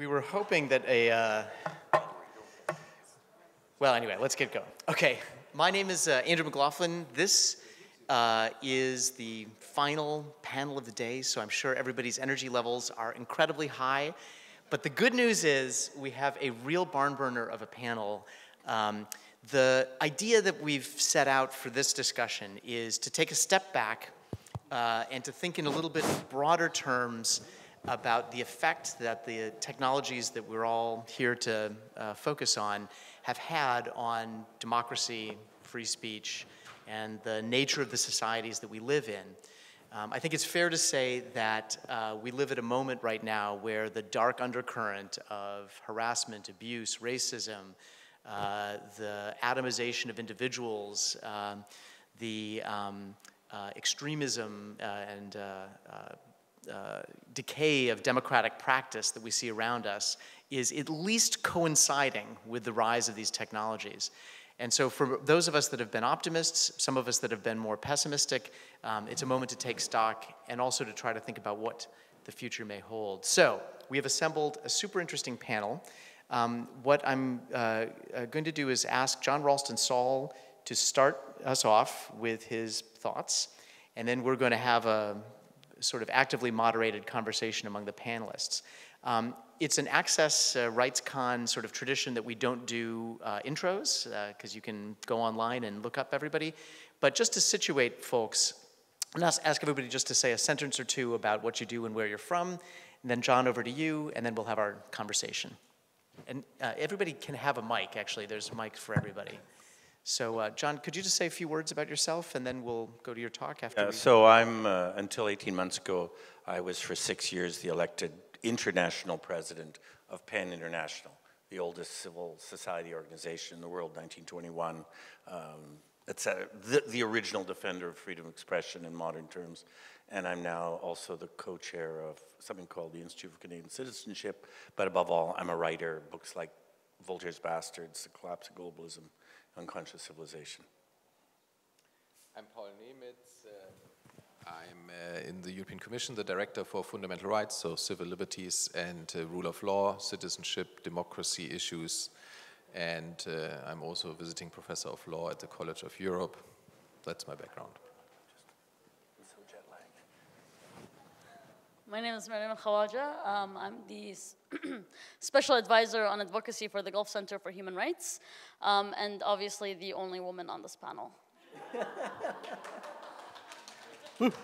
we were hoping that a. Uh, well, anyway, let's get going. Okay, my name is uh, Andrew McLaughlin. This uh, is the final panel of the day, so I'm sure everybody's energy levels are incredibly high. But the good news is we have a real barn burner of a panel. Um, the idea that we've set out for this discussion is to take a step back uh, and to think in a little bit broader terms about the effect that the technologies that we're all here to uh, focus on have had on democracy, free speech, and the nature of the societies that we live in. Um, I think it's fair to say that uh, we live at a moment right now where the dark undercurrent of harassment, abuse, racism, uh, the atomization of individuals, um, the um, uh, extremism uh, and uh, decay of democratic practice that we see around us is at least coinciding with the rise of these technologies. And so, for those of us that have been optimists, some of us that have been more pessimistic, um, it's a moment to take stock and also to try to think about what the future may hold. So, we have assembled a super interesting panel. Um, what I'm uh, uh, going to do is ask John Ralston Saul to start us off with his thoughts, and then we're going to have a sort of actively moderated conversation among the panelists. Um, it's an Access uh, RightsCon sort of tradition that we don't do uh, intros, because uh, you can go online and look up everybody. But just to situate folks, and ask, ask everybody just to say a sentence or two about what you do and where you're from, and then John, over to you, and then we'll have our conversation. And uh, everybody can have a mic, actually. There's a mic for everybody. So, uh, John, could you just say a few words about yourself, and then we'll go to your talk after. Uh, so, I'm uh, until 18 months ago, I was for six years the elected international president of PEN International, the oldest civil society organization in the world, 1921. Um, a, the, the original defender of freedom of expression in modern terms. And I'm now also the co-chair of something called the Institute for Canadian Citizenship. But above all, I'm a writer, books like Voltaire's Bastards, The Collapse of Globalism, unconscious civilization. I'm Paul Nemitz. Uh, I'm uh, in the European Commission, the Director for Fundamental Rights, so civil liberties and uh, rule of law, citizenship, democracy issues. And uh, I'm also a visiting professor of law at the College of Europe. That's my background. My name is Mariam Khawaja. Um, I'm the Special Advisor on Advocacy for the Gulf Center for Human Rights, um, and obviously the only woman on this panel. it's,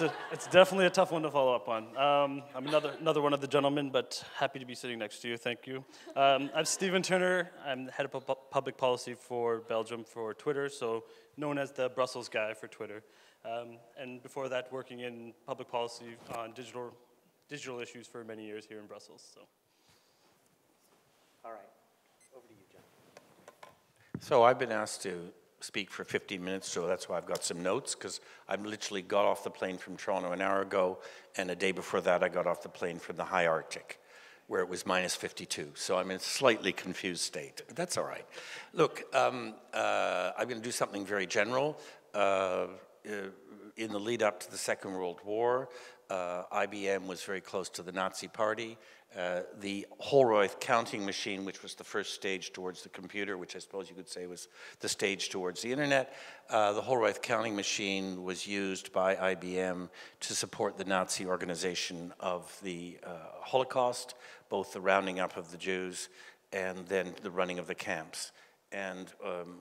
a, it's, definitely a tough one to follow up on. Um, I'm another, another one of the gentlemen, but happy to be sitting next to you. Thank you. Um, I'm Stephen Turner. I'm the head of pu public policy for Belgium for Twitter, so known as the Brussels guy for Twitter. Um, and before that, working in public policy on digital, digital issues for many years here in Brussels. So. All right, over to you, John. So I've been asked to speak for 15 minutes, so that's why I've got some notes, because I've literally got off the plane from Toronto an hour ago, and a day before that I got off the plane from the high Arctic, where it was minus 52. So I'm in a slightly confused state, but that's all right. Look, um, uh, I'm going to do something very general. Uh, uh, in the lead up to the Second World War, uh, IBM was very close to the Nazi Party. Uh, the Hollerith counting machine, which was the first stage towards the computer, which I suppose you could say was the stage towards the internet, uh, the Hollerith counting machine was used by IBM to support the Nazi organization of the uh, Holocaust, both the rounding up of the Jews and then the running of the camps. And um,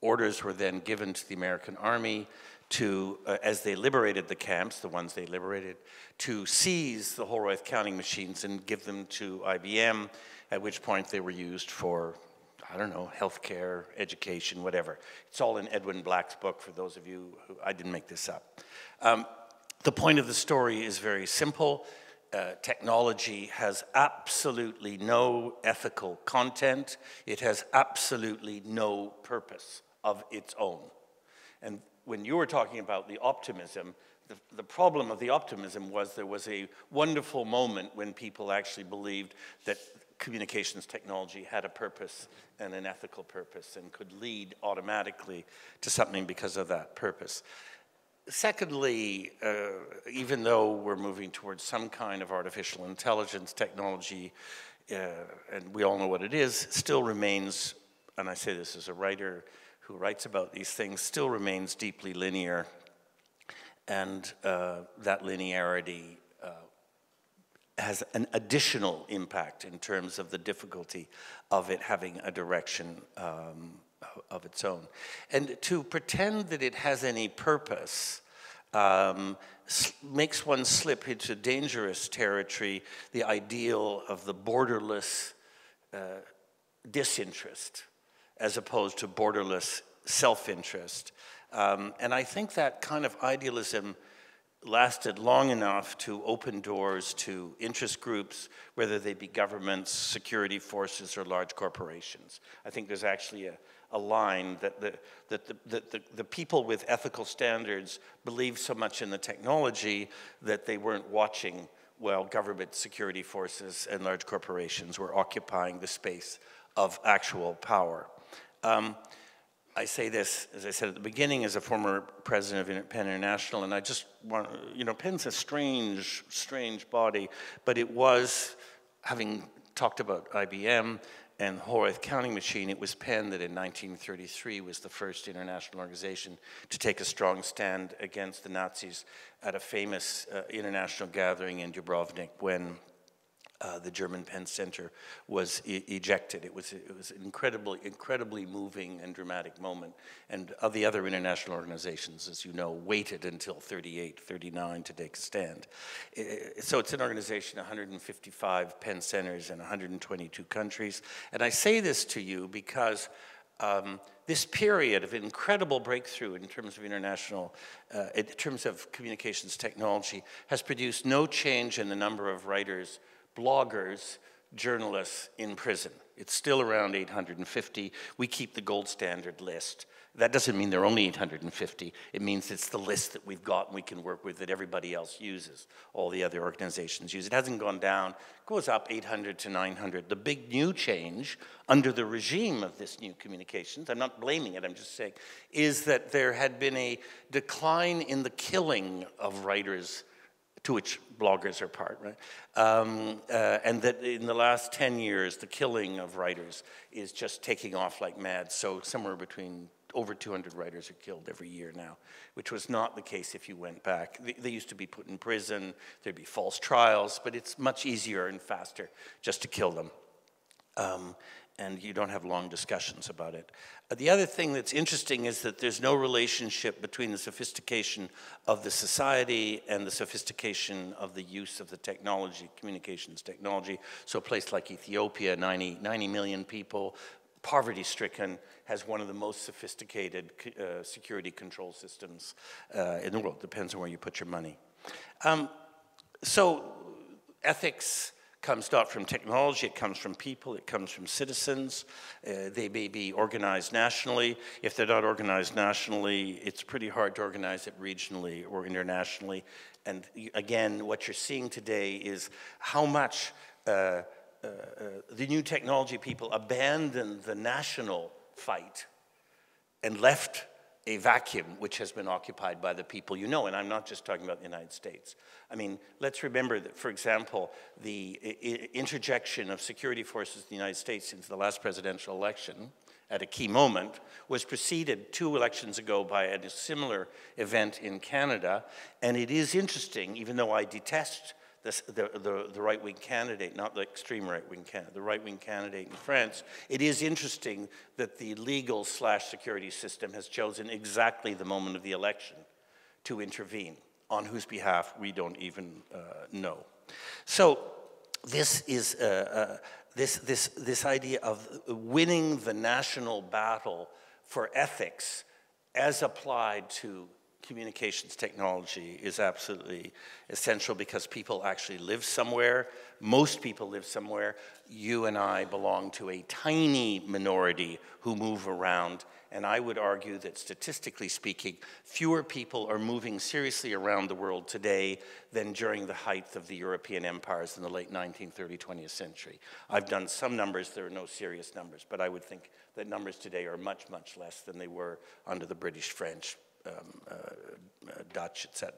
orders were then given to the American army to, uh, as they liberated the camps, the ones they liberated, to seize the Hollerith counting machines and give them to IBM, at which point they were used for, I don't know, healthcare, education, whatever. It's all in Edwin Black's book, for those of you who, I didn't make this up. Um, the point of the story is very simple. Uh, technology has absolutely no ethical content. It has absolutely no purpose of its own. And when you were talking about the optimism, the, the, problem of the optimism was there was a wonderful moment when people actually believed that communications technology had a purpose and an ethical purpose and could lead automatically to something because of that purpose. secondly, uh, even though we're moving towards some kind of artificial intelligence technology, uh, and we all know what it is, still remains, and I say this as a writer who writes about these things, still remains deeply linear. And uh, that linearity uh, has an additional impact in terms of the difficulty of it having a direction um, of its own. And to pretend that it has any purpose um, makes one slip into dangerous territory, the ideal of the borderless uh, disinterest as opposed to borderless self-interest. Um, and I think that kind of idealism lasted long enough to open doors to interest groups, whether they be governments, security forces, or large corporations. I think there's actually a, a line that, the, that the, the, the, people with ethical standards believed so much in the technology that they weren't watching while government security forces and large corporations were occupying the space of actual power. Um, I say this, as I said at the beginning, as a former president of PEN International, and I just want, you know, PEN's a strange, strange body, but it was, having talked about IBM, and Hollerith Counting Machine, it was PEN that in 1933 was the first international organization to take a strong stand against the Nazis at a famous uh, international gathering in Dubrovnik when uh, the German PEN Center was e ejected. It was, it was an incredibly, incredibly moving and dramatic moment. And of the other international organizations, as you know, waited until 38, 39 to take a stand. so it's an organization, 155 PEN Centers in 122 countries. And I say this to you because um, this period of incredible breakthrough in terms of international, uh, in terms of communications technology, has produced no change in the number of writers bloggers, journalists in prison. It's still around 850. We keep the gold standard list. That doesn't mean there are only 850. It means it's the list that we've got and we can work with that everybody else uses. All the other organizations use. It hasn't gone down. It goes up 800 to 900. The big new change under the regime of this new communications, I'm not blaming it, I'm just saying, is that there had been a decline in the killing of writers to which bloggers are part, right? Um, uh, and that in the last 10 years, the killing of writers is just taking off like mad. So somewhere between over 200 writers are killed every year now, which was not the case if you went back. They, used to be put in prison, there'd be false trials, but it's much easier and faster just to kill them. Um, and you don't have long discussions about it. Uh, the other thing that's interesting is that there's no relationship between the sophistication of the society and the sophistication of the use of the technology, communications technology. So a place like Ethiopia, 90, 90 million people, poverty stricken, has one of the most sophisticated uh, security control systems uh, in the world. Depends on where you put your money. Um, so ethics, comes not from technology, it comes from people, it comes from citizens. Uh, they may be organized nationally. If they're not organized nationally, it's pretty hard to organize it regionally or internationally. And again, what you're seeing today is how much uh, uh, uh the new technology people abandoned the national fight and left a vacuum which has been occupied by the people you know, and I'm not just talking about the United States. I mean, let's remember that, for example, the interjection of security forces in the United States into the last presidential election at a key moment was preceded two elections ago by a similar event in Canada. And it is interesting, even though I detest the, the, the right-wing candidate, not the extreme right-wing candidate, the right-wing candidate in France, it is interesting that the legal slash security system has chosen exactly the moment of the election to intervene, on whose behalf we don't even uh, know. So this is uh, uh, this, this, this idea of winning the national battle for ethics as applied to communications technology is absolutely essential because people actually live somewhere. Most people live somewhere. You and I belong to a tiny minority who move around. And I would argue that statistically speaking, fewer people are moving seriously around the world today than during the height of the European empires in the late 19th, early 20th century. I've done some numbers, there are no serious numbers, but I would think that numbers today are much, much less than they were under the British, French, um, uh, Dutch, etc.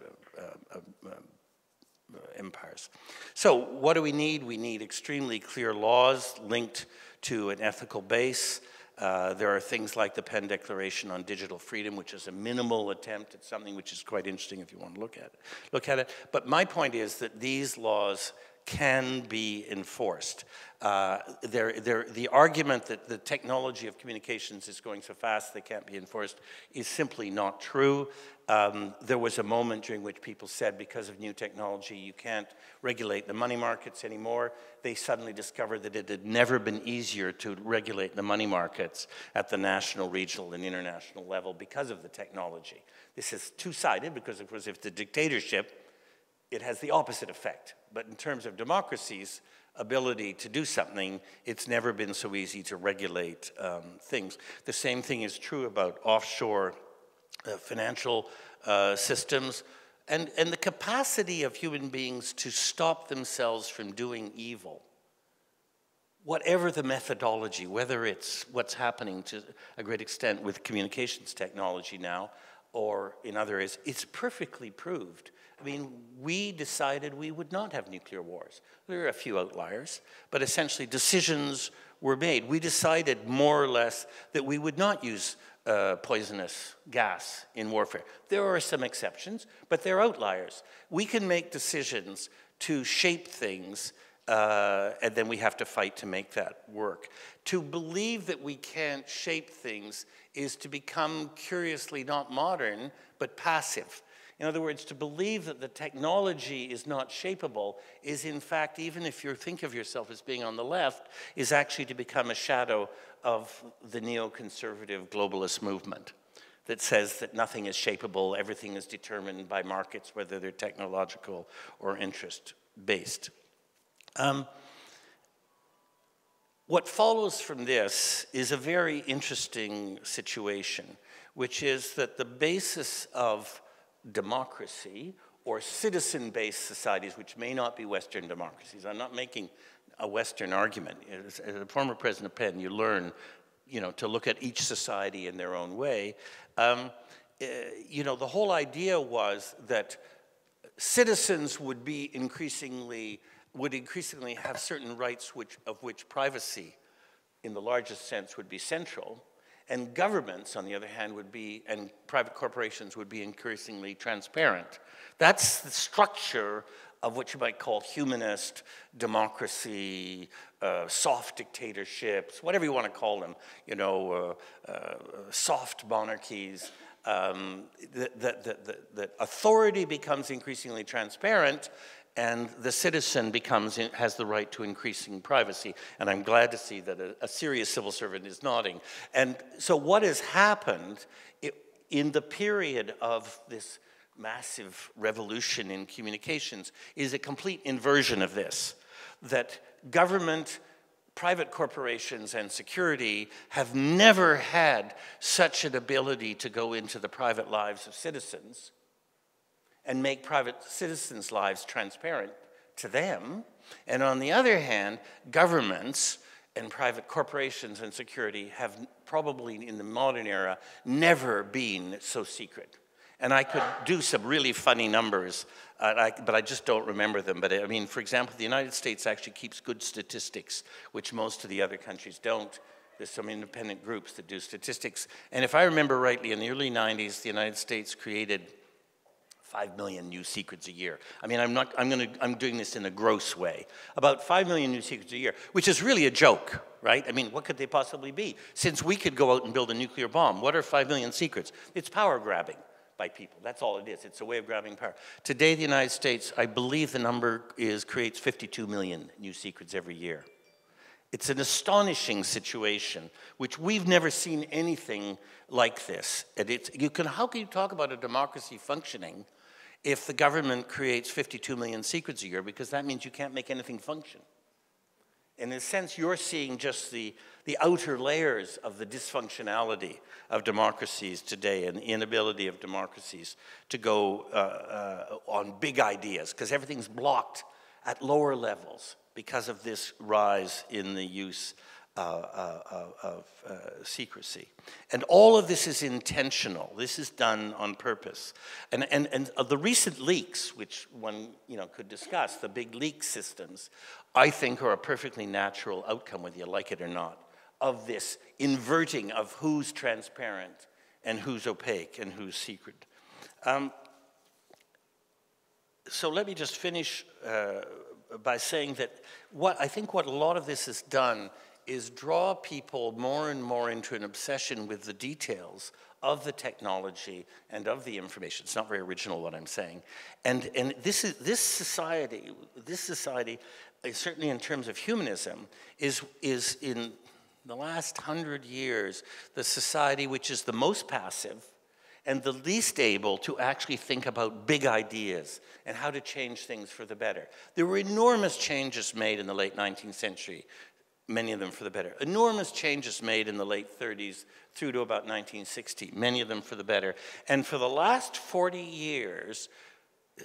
empires. So what do we need? We need extremely clear laws linked to an ethical base. Uh, there are things like the PEN Declaration on Digital Freedom, which is a minimal attempt at something which is quite interesting if you want to look at it. Look at it. But my point is that these laws can be enforced. Uh, they're, they're, the argument that the technology of communications is going so fast they can't be enforced is simply not true. Um, there was a moment during which people said because of new technology you can't regulate the money markets anymore. They suddenly discovered that it had never been easier to regulate the money markets at the national, regional, and international level because of the technology. This is two-sided because, of course, if the dictatorship it has the opposite effect. But in terms of democracy's ability to do something, it's never been so easy to regulate um, things. The same thing is true about offshore uh, financial uh, systems and, and the capacity of human beings to stop themselves from doing evil. Whatever the methodology, whether it's what's happening to a great extent with communications technology now, or in other areas, it's perfectly proved I mean, we decided we would not have nuclear wars. There are a few outliers, but essentially decisions were made. We decided more or less that we would not use uh, poisonous gas in warfare. There are some exceptions, but they're outliers. We can make decisions to shape things, uh, and then we have to fight to make that work. To believe that we can't shape things is to become curiously not modern, but passive. In other words, to believe that the technology is not shapeable is, in fact, even if you think of yourself as being on the left, is actually to become a shadow of the neoconservative globalist movement that says that nothing is shapeable, everything is determined by markets, whether they're technological or interest based. Um, what follows from this is a very interesting situation, which is that the basis of democracy or citizen based societies, which may not be Western democracies. I'm not making a Western argument. As, as a former president of PEN, you learn you know, to look at each society in their own way. Um, uh, you know, the whole idea was that citizens would be increasingly, would increasingly have certain rights which, of which privacy, in the largest sense, would be central. And governments, on the other hand, would be, and private corporations would be increasingly transparent. That's the structure of what you might call humanist democracy, uh, soft dictatorships, whatever you want to call them, you know, uh, uh, soft monarchies. Um, that, that, that, that authority becomes increasingly transparent and the citizen becomes has the right to increasing privacy. And I'm glad to see that a, a serious civil servant is nodding. And so, what has happened in the period of this massive revolution in communications is a complete inversion of this. That government, private corporations, and security have never had such an ability to go into the private lives of citizens and make private citizens' lives transparent to them. And on the other hand, governments and private corporations and security have probably in the modern era never been so secret. And I could do some really funny numbers, uh, I, but I just don't remember them. But I mean, for example, the United States actually keeps good statistics, which most of the other countries don't. There's some independent groups that do statistics. And if I remember rightly, in the early 90s, the United States created 5 million new secrets a year. I mean, I'm, not, I'm, gonna, I'm doing this in a gross way. About 5 million new secrets a year, which is really a joke, right? I mean, what could they possibly be? Since we could go out and build a nuclear bomb, what are 5 million secrets? It's power grabbing by people. That's all it is. It's a way of grabbing power. Today, the United States, I believe the number is creates 52 million new secrets every year. It's an astonishing situation, which we've never seen anything like this. And it's, you can, how can you talk about a democracy functioning if the government creates 52 million secrets a year because that means you can't make anything function. In a sense, you're seeing just the, the outer layers of the dysfunctionality of democracies today and the inability of democracies to go uh, uh, on big ideas because everything's blocked at lower levels because of this rise in the use of uh, secrecy. And all of this is intentional. This is done on purpose. And, and, and the recent leaks, which one you know, could discuss, the big leak systems, I think are a perfectly natural outcome, whether you like it or not, of this inverting of who's transparent and who's opaque and who's secret. Um, so let me just finish uh, by saying that what I think what a lot of this has done is draw people more and more into an obsession with the details of the technology and of the information. It's not very original what I'm saying. And, and this, is, this society, this society, uh, certainly in terms of humanism, is, is in the last hundred years the society which is the most passive and the least able to actually think about big ideas and how to change things for the better. There were enormous changes made in the late 19th century many of them for the better. Enormous changes made in the late 30s through to about 1960, many of them for the better. And for the last 40 years,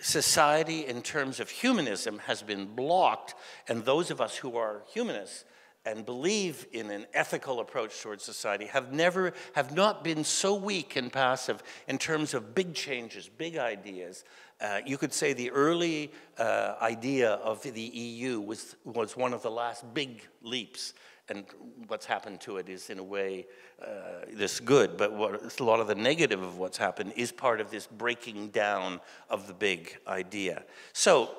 society in terms of humanism has been blocked, and those of us who are humanists and believe in an ethical approach towards society have never have not been so weak and passive in terms of big changes big ideas uh, you could say the early uh, idea of the EU was, was one of the last big leaps. And what's happened to it is, in a way, uh, this good. But what, a lot of the negative of what's happened is part of this breaking down of the big idea. So,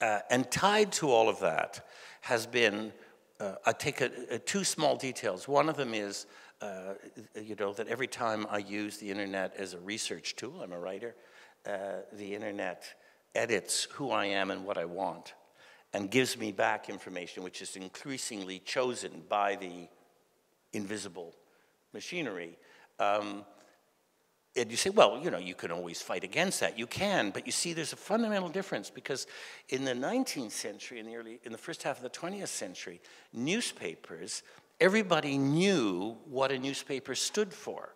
uh, and tied to all of that has been uh, I take a, a two small details. One of them is, uh, you know, that every time I use the internet as a research tool, I'm a writer, uh, the internet edits who I am and what I want and gives me back information which is increasingly chosen by the invisible machinery. Um, and you say, well, you know, you can always fight against that. You can, but you see, there's a fundamental difference because in the 19th century, in the early, in the first half of the 20th century, newspapers, everybody knew what a newspaper stood for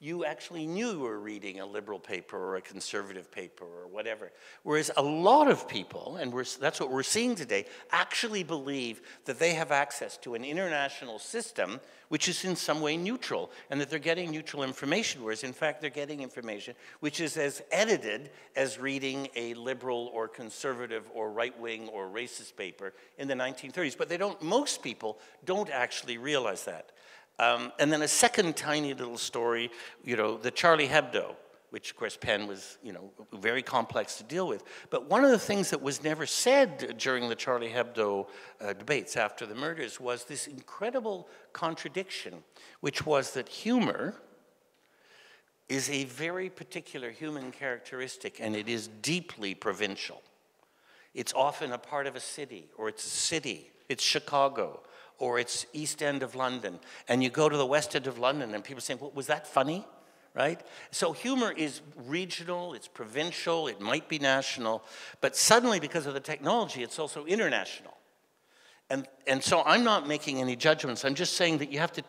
you actually knew you were reading a liberal paper or a conservative paper or whatever. Whereas a lot of people, and that's what we're seeing today, actually believe that they have access to an international system which is in some way neutral and that they're getting neutral information, whereas in fact they're getting information which is as edited as reading a liberal or conservative or right wing or racist paper in the 1930s. But they don't, most people don't actually realize that. Um, and then a second tiny little story, you know, the Charlie Hebdo, which of course PEN was, you know, very complex to deal with. But one of the things that was never said during the Charlie Hebdo uh, debates after the murders was this incredible contradiction, which was that humor is a very particular human characteristic and it is deeply provincial. It's often a part of a city, or it's a city, it's Chicago, or it's East End of London. And you go to the West End of London and people say, well, was that funny? Right? So humor is regional, it's provincial, it might be national, but suddenly because of the technology, it's also international. And, and so I'm not making any judgments. I'm just saying that you have to,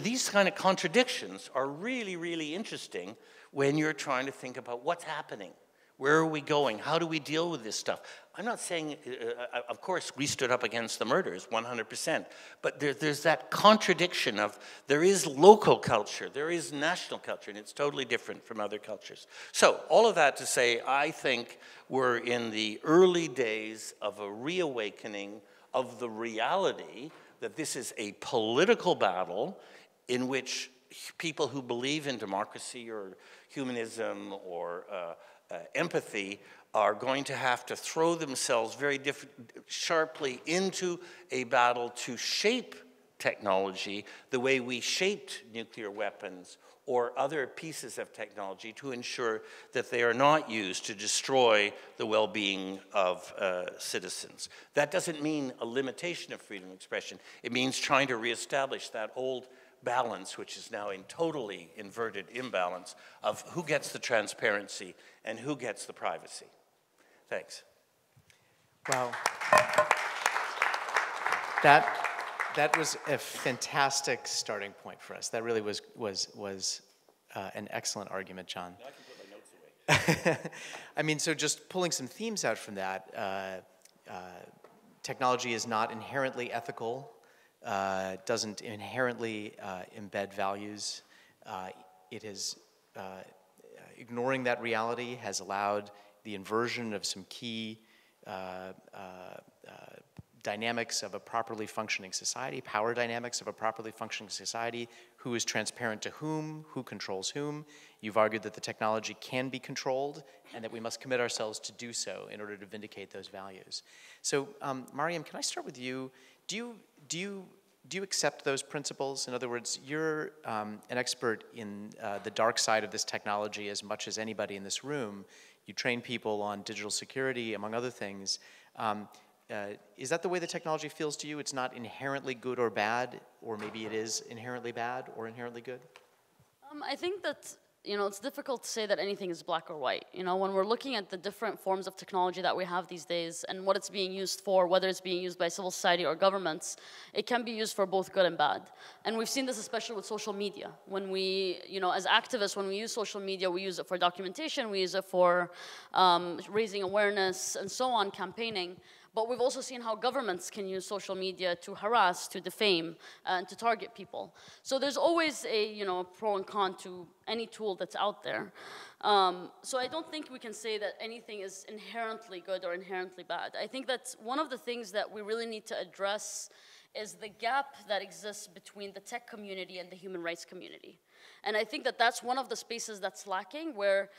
these kind of contradictions are really, really interesting when you're trying to think about what's happening. Where are we going? How do we deal with this stuff? I'm not saying, uh, uh, of course, we stood up against the murders 100%, but there, there's that contradiction of there is local culture, there is national culture, and it's totally different from other cultures. So, all of that to say, I think we're in the early days of a reawakening of the reality that this is a political battle in which people who believe in democracy or humanism or uh, uh, empathy are going to have to throw themselves very sharply into a battle to shape technology the way we shaped nuclear weapons or other pieces of technology to ensure that they are not used to destroy the well-being of uh, citizens. That doesn't mean a limitation of freedom of expression. It means trying to reestablish that old balance, which is now in totally inverted imbalance of who gets the transparency and who gets the privacy. Thanks. Wow. That, that was a fantastic starting point for us. That really was, was, was uh, an excellent argument, John. I mean, so just pulling some themes out from that, uh, uh, technology is not inherently ethical uh, doesn't inherently uh, embed values. Uh, it is uh, ignoring that reality has allowed the inversion of some key uh, dynamics of a properly functioning society, power dynamics of a properly functioning society, who is transparent to whom, who controls whom. You've argued that the technology can be controlled and that we must commit ourselves to do so in order to vindicate those values. So, um, Mariam, can I start with you? Do you, do you, do you accept those principles? In other words, you're um, an expert in uh, the dark side of this technology as much as anybody in this room. You train people on digital security, among other things. Um, uh, is that the way the technology feels to you? It's not inherently good or bad, or maybe it is inherently bad or inherently good? Um, I think that you know it's difficult to say that anything is black or white. You know, when we're looking at the different forms of technology that we have these days and what it's being used for, whether it's being used by civil society or governments, it can be used for both good and bad. And we've seen this especially with social media. When we, you know, as activists, when we use social media, we use it for documentation, we use it for um, raising awareness and so on, campaigning. But we've also seen how governments can use social media to harass, to defame, and to target people. So there's always a you know pro and con to any tool that's out there. Um, so I don't think we can say that anything is inherently good or inherently bad. I think that one of the things that we really need to address is the gap that exists between the tech community and the human rights community. And I think that that's one of the spaces that's lacking where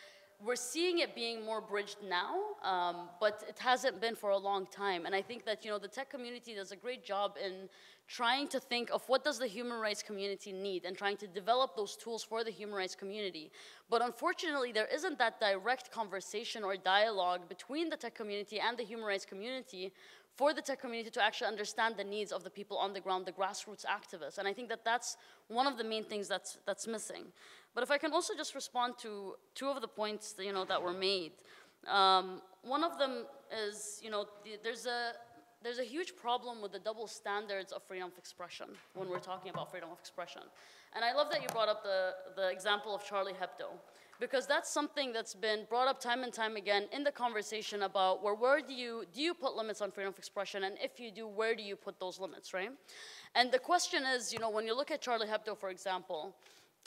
we're seeing it being more bridged now, um, but it hasn't been for a long time. And I think that you know the tech community does a great job in trying to think of what does the human rights community need and trying to develop those tools for the human rights community. But unfortunately, there isn't that direct conversation or dialogue between the tech community and the human rights community for the tech community to actually understand the needs of the people on the ground, the grassroots activists. And I think that that's one of the main things that's, that's missing. But if I can also just respond to two of the points that, you know, that were made. Um, one of them is, you know, the, there's a there's a huge problem with the double standards of freedom of expression when we're talking about freedom of expression. And I love that you brought up the, the example of Charlie Hebdo, because that's something that's been brought up time and time again in the conversation about where, where do you, do you put limits on freedom of expression, and if you do, where do you put those limits, right? And the question is, you know, when you look at Charlie Hebdo, for example,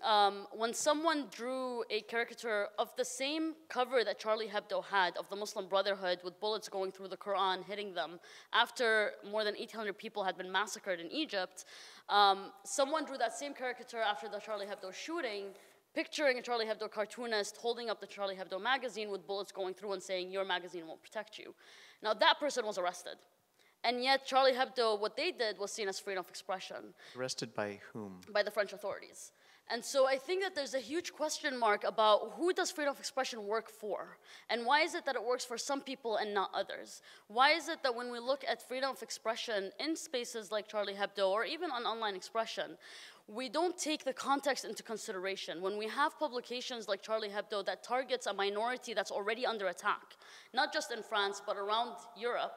um, when someone drew a caricature of the same cover that Charlie Hebdo had of the Muslim Brotherhood with bullets going through the Quran, hitting them, after more than 800 people had been massacred in Egypt, um, someone drew that same caricature after the Charlie Hebdo shooting, picturing a Charlie Hebdo cartoonist holding up the Charlie Hebdo magazine with bullets going through and saying, Your magazine won't protect you. Now, that person was arrested. And yet, Charlie Hebdo, what they did was seen as freedom of expression. Arrested by whom? By the French authorities. And so I think that there's a huge question mark about who does freedom of expression work for? And why is it that it works for some people and not others? Why is it that when we look at freedom of expression in spaces like Charlie Hebdo or even on online expression, we don't take the context into consideration. When we have publications like Charlie Hebdo that targets a minority that's already under attack, not just in France, but around Europe,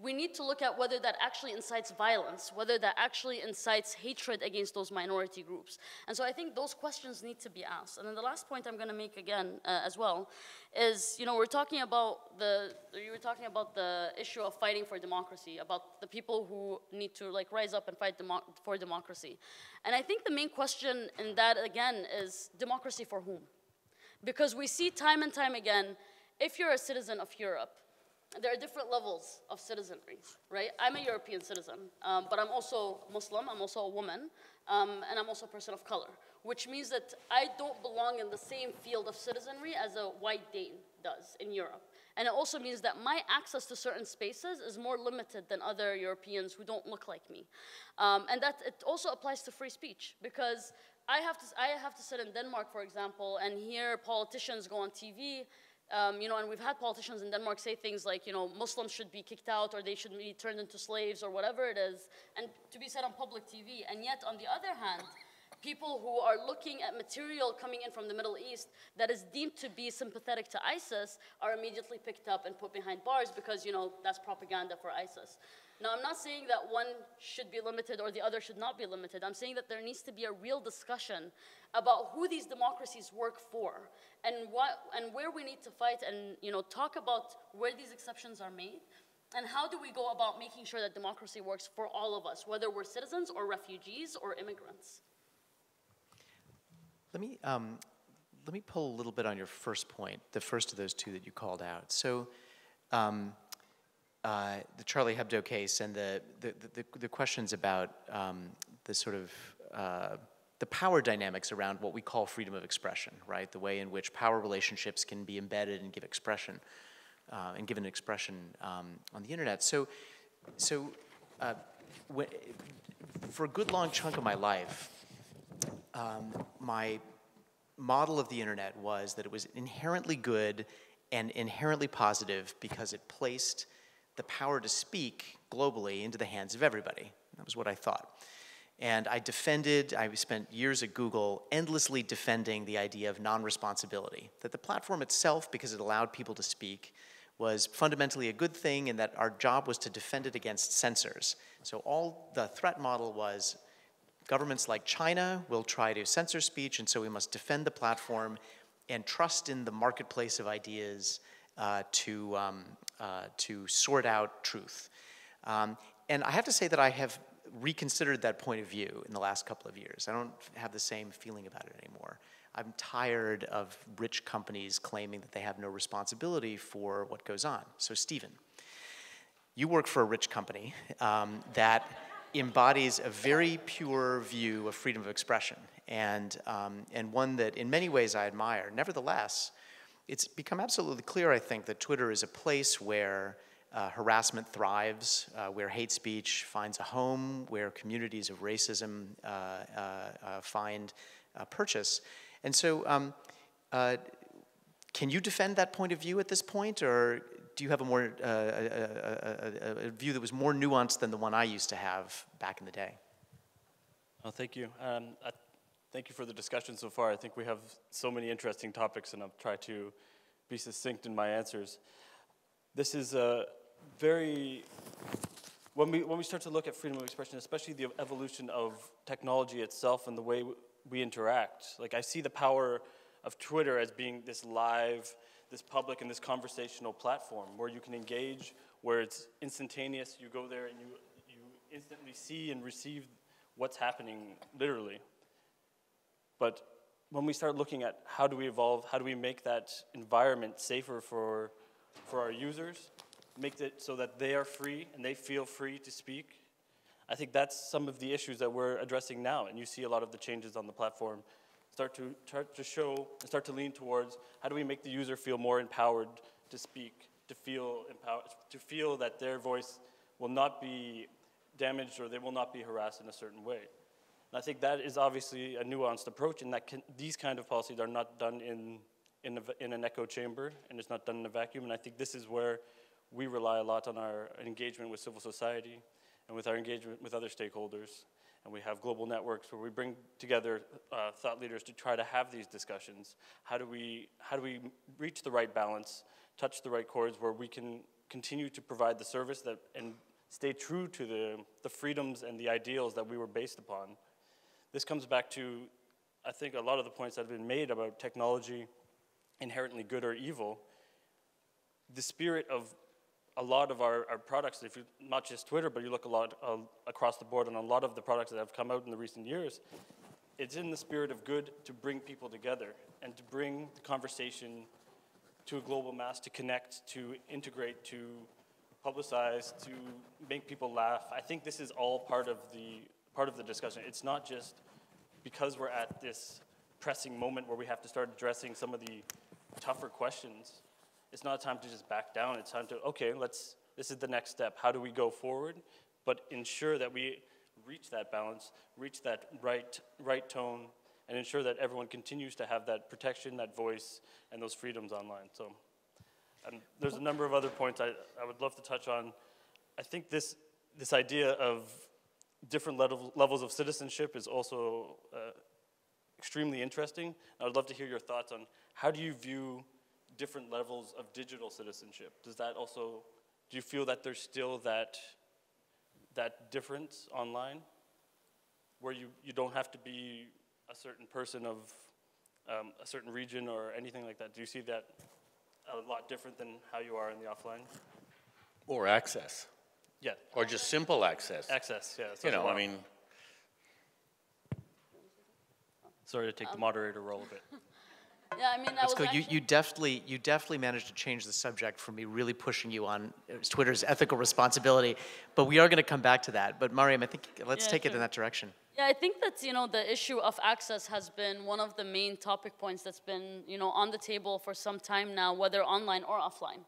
we need to look at whether that actually incites violence, whether that actually incites hatred against those minority groups. And so I think those questions need to be asked. And then the last point I'm going to make again uh, as well is, you know, we're talking about the, you were talking about the issue of fighting for democracy, about the people who need to like rise up and fight demo for democracy. And I think the main question in that again is democracy for whom? Because we see time and time again, if you're a citizen of Europe, there are different levels of citizenry, right? I'm a European citizen, um, but I'm also Muslim, I'm also a woman, um, and I'm also a person of color, which means that I don't belong in the same field of citizenry as a white Dane does in Europe. And it also means that my access to certain spaces is more limited than other Europeans who don't look like me. Um, and that it also applies to free speech because I have, to, I have to sit in Denmark, for example, and hear politicians go on TV um, you know, and we've had politicians in Denmark say things like, you know, Muslims should be kicked out or they should be turned into slaves or whatever it is, and to be said on public TV. And yet, on the other hand, people who are looking at material coming in from the Middle East that is deemed to be sympathetic to ISIS are immediately picked up and put behind bars because, you know, that's propaganda for ISIS. Now, I'm not saying that one should be limited or the other should not be limited. I'm saying that there needs to be a real discussion about who these democracies work for and, what, and where we need to fight and you know, talk about where these exceptions are made And how do we go about making sure that democracy works for all of us, whether we're citizens or refugees or immigrants? Let me, um, let me pull a little bit on your first point, the first of those two that you called out. So, um, uh, the Charlie Hebdo case and the, the, the, the questions about um, the sort of uh, the power dynamics around what we call freedom of expression, right? The way in which power relationships can be embedded and give expression uh, and given expression um, on the internet. So, so uh, for a good long chunk of my life, um, my model of the internet was that it was inherently good and inherently positive because it placed the power to speak globally into the hands of everybody. That was what I thought. And I defended, I spent years at Google endlessly defending the idea of non responsibility, that the platform itself, because it allowed people to speak, was fundamentally a good thing and that our job was to defend it against censors. So all the threat model was governments like China will try to censor speech, and so we must defend the platform and trust in the marketplace of ideas uh, to, um, uh, to sort out truth. Um, and I have to say that I have reconsidered that point of view in the last couple of years. I don't have the same feeling about it anymore. I'm tired of rich companies claiming that they have no responsibility for what goes on. So, Stephen, you work for a rich company um, that embodies a very pure view of freedom of expression and, um, and one that in many ways I admire. Nevertheless, it's become absolutely clear, I think, that Twitter is a place where uh, harassment thrives, uh, where hate speech finds a home, where communities of racism uh, uh, uh find purchase. And so, um, uh, can you defend that point of view at this point, or do you have a more a, a, a, view that was more nuanced than the one I used to have back in the day? Well, thank you. Um, thank you for the discussion so far. I think we have so many interesting topics, and I'll try to be succinct in my answers. This is a very, when we, when we start to look at freedom of expression, especially the evolution of technology itself and the way we interact, like I see the power of Twitter as being this live, this public, and this conversational platform where you can engage, where it's instantaneous. You go there and you, you instantly see and receive what's happening literally. But when we start looking at how do we evolve, how do we make that environment safer for, for our users, make it so that they are free and they feel free to speak. I think that's some of the issues that we're addressing now, and you see a lot of the changes on the platform start to start to show and start to lean towards how do we make the user feel more empowered to speak, to feel empowered, to feel that their voice will not be damaged or they will not be harassed in a certain way. And I think that is obviously a nuanced approach, and that can, these kind of policies are not done in in, a, in an echo chamber, and it's not done in a vacuum. And I think this is where we rely a lot on our engagement with civil society and with our engagement with other stakeholders. And we have global networks where we bring together uh, thought leaders to try to have these discussions. How do, we, how do we reach the right balance, touch the right chords where we can continue to provide the service that, and stay true to the, the freedoms and the ideals that we were based upon? This comes back to, I think, a lot of the points that have been made about technology inherently good or evil. The spirit of a lot of our, our products, if you, not just Twitter, but you look a lot uh, across the board on a lot of the products that have come out in the recent years, it's in the spirit of good to bring people together and to bring the conversation to a global mass, to connect, to integrate, to publicize, to make people laugh. I think this is all part of the part of the discussion. It's not just because we're at this pressing moment where we have to start addressing some of the tougher questions it's not time to just back down. It's time to, okay, let's, this is the next step. How do we go forward? But ensure that we reach that balance, reach that right, right tone, and ensure that everyone continues to have that protection, that voice, and those freedoms online. So um, there's a number of other points I, I would love to touch on. I think this, this idea of different level, levels of citizenship is also uh, extremely interesting. I would love to hear your thoughts on how do you view different levels of digital citizenship. Does that also, do you feel that there's still that, that difference online where you, you don't have to be a certain person of um, a certain region or anything like that? Do you see that a lot different than how you are in the offline? Or access, Yeah, or just simple access. access, yeah. that's You know, a I lot. mean, Sorry to take the moderator role a bit. Yeah, I mean, I Let's was go. You, you definitely you definitely managed to change the subject from me really pushing you on uh, Twitter's ethical responsibility. But we are going to come back to that. But Mariam, I think let's Yeah, take it in that direction. Yeah, I think that you know the issue of access has been one of the main topic points that's been you know on the table for some time now, whether online or offline.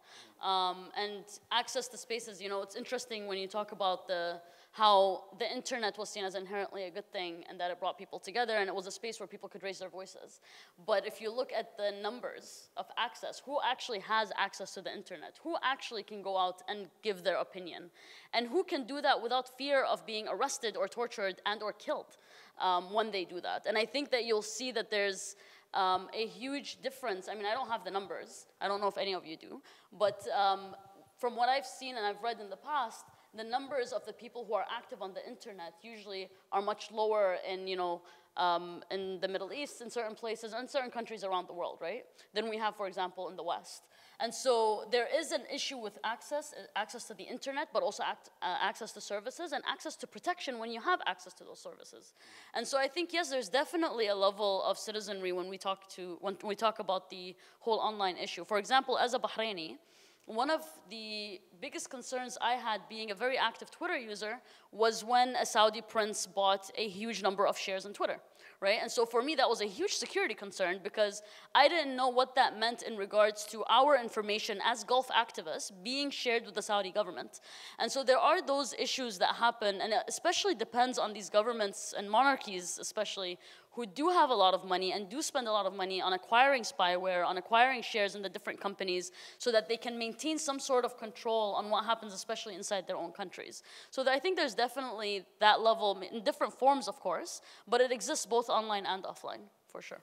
Um, and access to spaces, you know, it's interesting when you talk about the how the internet was seen as inherently a good thing and that it brought people together and it was a space where people could raise their voices. But if you look at the numbers of access, who actually has access to the internet? Who actually can go out and give their opinion? And who can do that without fear of being arrested or tortured and or killed um, when they do that? And I think that you'll see that there's um, a huge difference. I mean, I don't have the numbers. I don't know if any of you do. But um, from what I've seen and I've read in the past, the numbers of the people who are active on the internet usually are much lower in, you know, um, in the Middle East, in certain places, and certain countries around the world, right? Than we have, for example, in the West. And so there is an issue with access, access to the internet, but also act, uh, access to services and access to protection when you have access to those services. And so I think yes, there's definitely a level of citizenry when we talk to when we talk about the whole online issue. For example, as a Bahraini, one of the biggest concerns I had being a very active Twitter user was when a Saudi prince bought a huge number of shares in Twitter, right? And so for me, that was a huge security concern because I didn't know what that meant in regards to our information as Gulf activists being shared with the Saudi government. And so there are those issues that happen, and it especially depends on these governments and monarchies, especially, who do have a lot of money and do spend a lot of money on acquiring spyware, on acquiring shares in the different companies, so that they can maintain some sort of control on what happens, especially inside their own countries. So I think there's definitely that level in different forms, of course, but it exists both online and offline, for sure.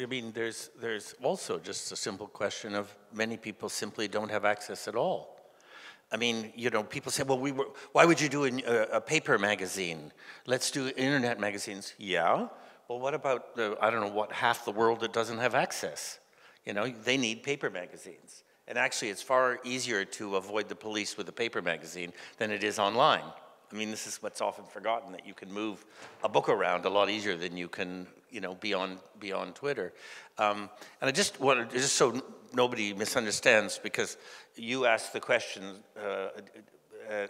I mean, there's, there's also just a simple question of many people simply don't have access at all. I mean, you know, people say, well, we were, why would you do a, a paper magazine? Let's do internet magazines. Yeah. Well, what about the, I don't know, what, half the world that doesn't have access? You know, they need paper magazines. And actually, it's far easier to avoid the police with a paper magazine than it is online. I mean, this is what's often forgotten, that you can move a book around a lot easier than you can, you know, be on, be on Twitter. Um, and I just wanted, just so nobody misunderstands, because you asked the question, uh,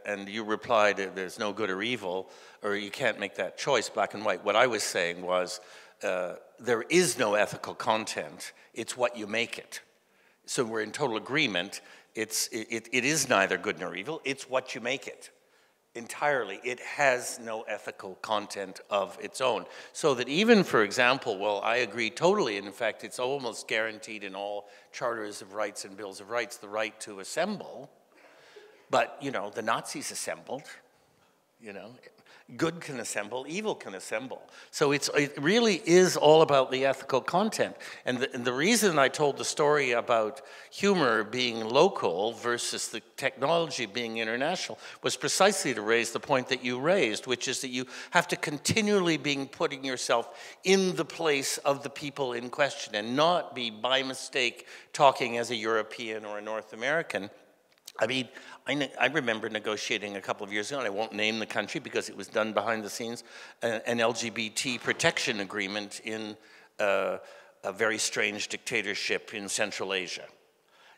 and you replied there's no good or evil, or you can't make that choice, black and white. What I was saying was, uh, there is no ethical content, it's what you make it. So we're in total agreement. It's, it, it is neither good nor evil, it's what you make it entirely. It has no ethical content of its own. So that even, for example, well, I agree totally, in fact, it's almost guaranteed in all charters of rights and bills of rights the right to assemble. But, you know, the Nazis assembled, you know. Good can assemble, evil can assemble. So it's, it really is all about the ethical content. And the, and the reason I told the story about humor being local versus the technology being international was precisely to raise the point that you raised, which is that you have to continually be putting yourself in the place of the people in question and not be by mistake talking as a European or a North American. I mean, I, I remember negotiating a couple of years ago, and I won't name the country because it was done behind the scenes, a- an LGBT protection agreement in uh, a very strange dictatorship in Central Asia.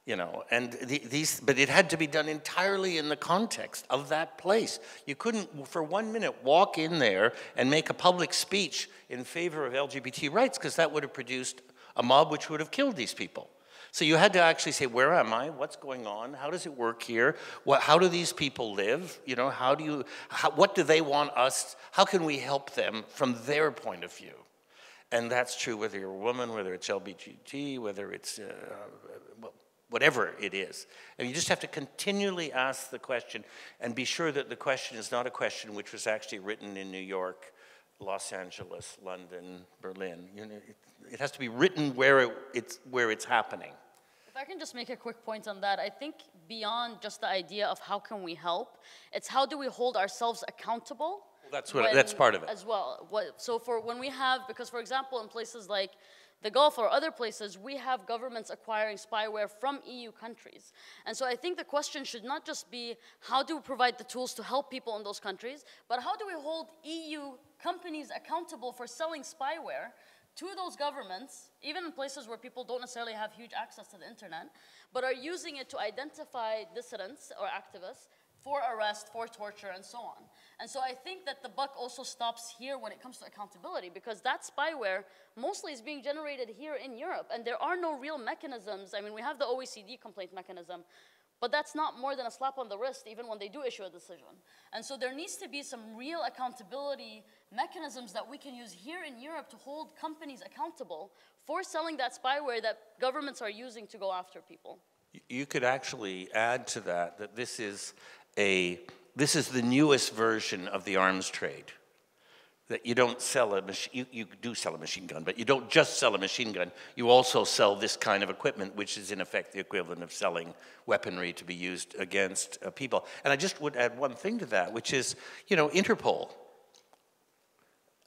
You know, and the, these, but it had to be done entirely in the context of that place. You couldn't, for one minute, walk in there and make a public speech in favor of LGBT rights because that would have produced a mob which would have killed these people. So you had to actually say, where am I? What's going on? How does it work here? What, how do these people live? You know, how do you, how, what do they want us, how can we help them from their point of view? And that's true whether you're a woman, whether it's LGBT, whether it's uh, whatever it is. And you just have to continually ask the question and be sure that the question is not a question which was actually written in New York, Los Angeles, London, Berlin. You know, it, it has to be written where it, it's, where it's happening. If I can just make a quick point on that, I think beyond just the idea of how can we help, it's how do we hold ourselves accountable. that's what- that's part of it. As well. What, so for when we have, because for example, in places like the Gulf or other places, we have governments acquiring spyware from EU countries. And so I think the question should not just be how do we provide the tools to help people in those countries, but how do we hold EU companies accountable for selling spyware to those governments, even in places where people don't necessarily have huge access to the internet, but are using it to identify dissidents or activists for arrest, for torture, and so on. And so I think that the buck also stops here when it comes to accountability, because that spyware mostly is being generated here in Europe, and there are no real mechanisms. I mean, we have the OECD complaint mechanism, but that's not more than a slap on the wrist, even when they do issue a decision. And so there needs to be some real accountability mechanisms that we can use here in Europe to hold companies accountable for selling that spyware that governments are using to go after people. You could actually add to that that this is a this is the newest version of the arms trade. That you don't sell a machine, you, you do sell a machine gun, but you don't just sell a machine gun. You also sell this kind of equipment, which is in effect the equivalent of selling weaponry to be used against uh, people. And I just would add one thing to that, which is, you know, Interpol.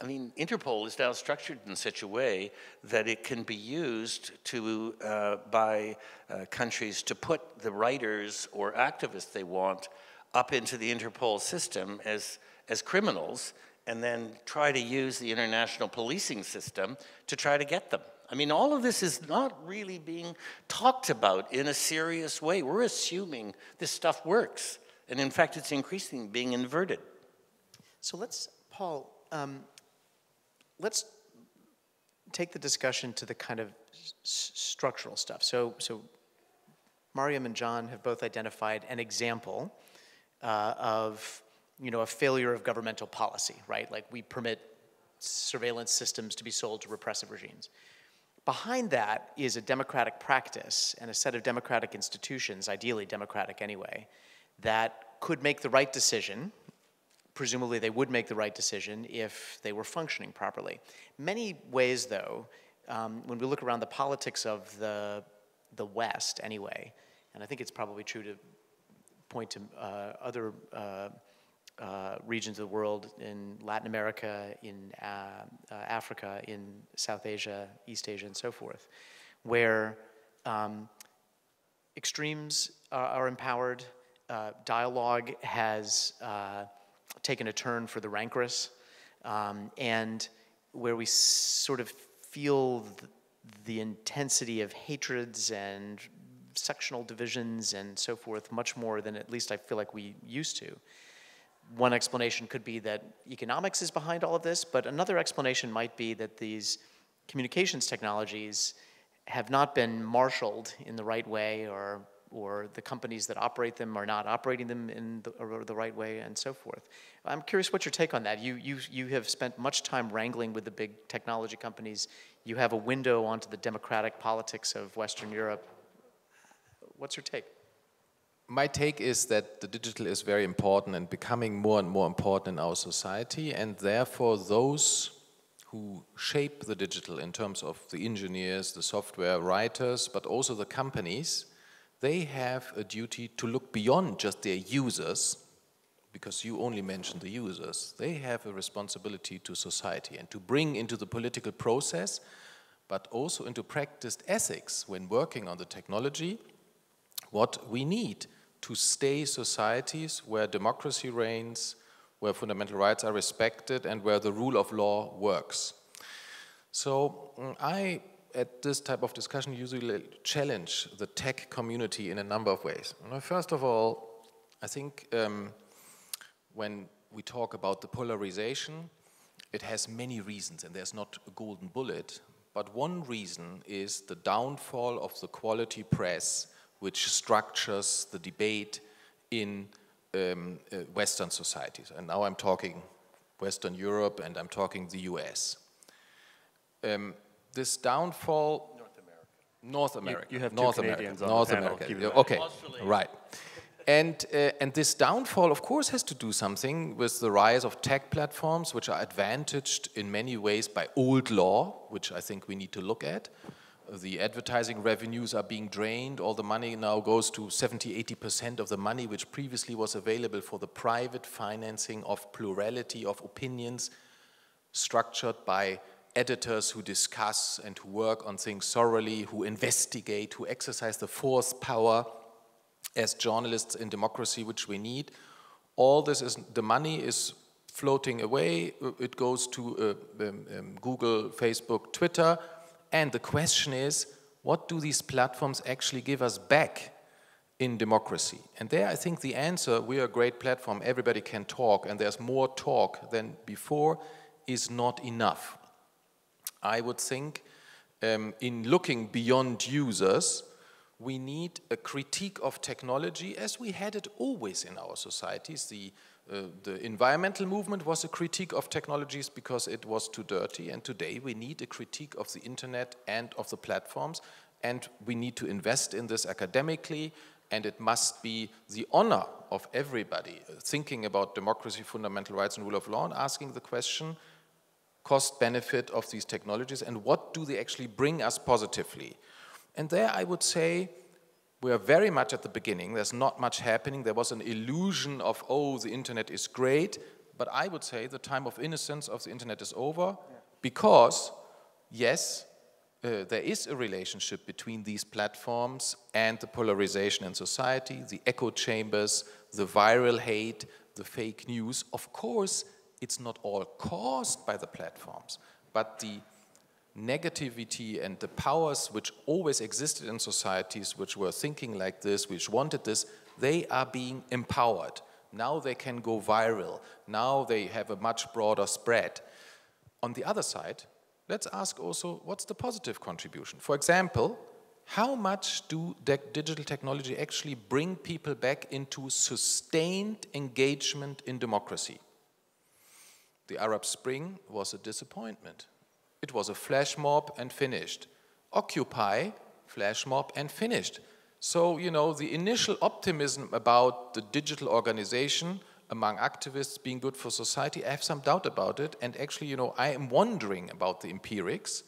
I mean, Interpol is now structured in such a way that it can be used to, uh, by uh, countries to put the writers or activists they want up into the Interpol system as, as criminals and then try to use the international policing system to try to get them. I mean, all of this is not really being talked about in a serious way. We're assuming this stuff works. And in fact, it's increasingly being inverted. So let's, Paul, um, let's take the discussion to the kind of structural stuff. So, so Mariam and John have both identified an example uh, of you know, a failure of governmental policy, right? Like we permit surveillance systems to be sold to repressive regimes. Behind that is a democratic practice and a set of democratic institutions, ideally democratic anyway, that could make the right decision presumably they would make the right decision if they were functioning properly. Many ways, though, um, when we look around the politics of the, the West, anyway, and I think it's probably true to point to uh, other uh, uh, regions of the world in Latin America, in uh, uh, Africa, in South Asia, East Asia, and so forth, where um, extremes are, are empowered, uh, dialogue has taken a turn for the rancorous, um, and where we sort of feel the intensity of hatreds and sectional divisions and so forth much more than at least I feel like we used to. One explanation could be that economics is behind all of this, but another explanation might be that these communications technologies have not been marshaled in the right way or or the companies that operate them are not operating them in the, the, right way and so forth. I'm curious what's your take on that. You, you, you have spent much time wrangling with the big technology companies. You have a window onto the democratic politics of Western Europe. What's your take? My take is that the digital is very important and becoming more and more important in our society, and therefore those who shape the digital in terms of the engineers, the software writers, but also the companies, they have a duty to look beyond just their users, because you only mentioned the users. They have a responsibility to society and to bring into the political process, but also into practiced ethics when working on the technology, what we need to stay societies where democracy reigns, where fundamental rights are respected, and where the rule of law works. So mm, I at this type of discussion usually challenge the tech community in a number of ways. First of all, I think um, when we talk about the polarization, it has many reasons and there's not a golden bullet. But one reason is the downfall of the quality press which structures the debate in um, uh, Western societies. And now I'm talking Western Europe and I'm talking the US. Um, this downfall. North America. North America. You, you have North two Canadians America. North panel, America. Okay, right. And, uh, and this downfall, of course, has to do something with the rise of tech platforms, which are advantaged in many ways by old law, which I think we need to look at. The advertising revenues are being drained. All the money now goes to 70, 80% of the money which previously was available for the private financing of plurality of opinions structured by editors who discuss and who work on things thoroughly, who investigate, who exercise the force power as journalists in democracy, which we need. All this is, the money is floating away. It goes to uh, um, um, Google, Facebook, Twitter. And the question is, what do these platforms actually give us back in democracy? And there I think the answer, we are a great platform, everybody can talk, and there's more talk than before, is not enough. I would think um, in looking beyond users, we need a critique of technology as we had it always in our societies. The, uh, the environmental movement was a critique of technologies because it was too dirty, and today we need a critique of the internet and of the platforms, and we need to invest in this academically, and it must be the honor of everybody thinking about democracy, fundamental rights, and rule of law, and asking the question, cost benefit of these technologies and what do they actually bring us positively. And there I would say we are very much at the beginning. There's not much happening. There was an illusion of, oh, the internet is great. But I would say the time of innocence of the internet is over because, yes, uh, there is a relationship between these platforms and the polarization in society, the echo chambers, the viral hate, the fake news. Of course, it's not all caused by the platforms, but the negativity and the powers which always existed in societies which were thinking like this, which wanted this, they are being empowered. Now they can go viral. Now they have a much broader spread. On the other side, let's ask also what's the positive contribution? For example, how much do digital technology actually bring people back into sustained engagement in democracy? The Arab Spring was a disappointment. It was a flash mob and finished. Occupy, flash mob and finished. So, you know, the initial optimism about the digital organization among activists being good for society, I have some doubt about it. And actually, you know, I am wondering about the empirics,